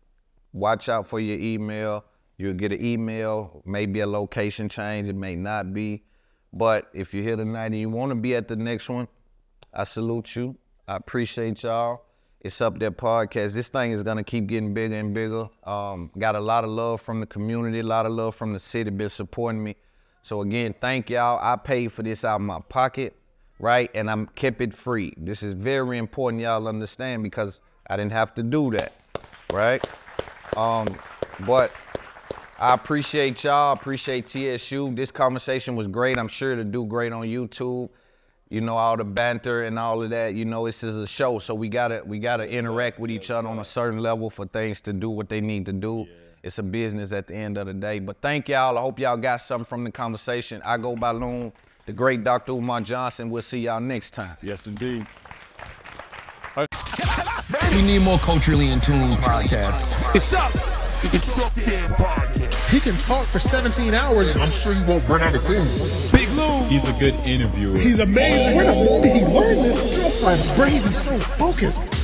watch out for your email. You'll get an email, maybe a location change, it may not be. But if you're here tonight and you want to be at the next one, I salute you. I appreciate y'all. It's up there podcast. This thing is gonna keep getting bigger and bigger. Um, got a lot of love from the community, a lot of love from the city, been supporting me. So again, thank y'all. I paid for this out of my pocket, right? And I'm kept it free. This is very important, y'all understand, because I didn't have to do that, right? Um, but I appreciate y'all. Appreciate TSU. This conversation was great. I'm sure to do great on YouTube. You know all the banter and all of that. You know this is a show, so we gotta we gotta interact with each other on a certain level for things to do what they need to do. It's a business at the end of the day. But thank y'all. I hope y'all got something from the conversation. I go by Loon, the great Dr. Umar Johnson. We'll see y'all next time. Yes, indeed. We need more culturally in tune podcast. It's up. It's up there podcast. He can talk for 17 hours. And I'm sure you won't run out of things. Big Loon. He's a good interviewer. He's amazing. Where the fuck did he learn this stuff from? Bro, he so focused.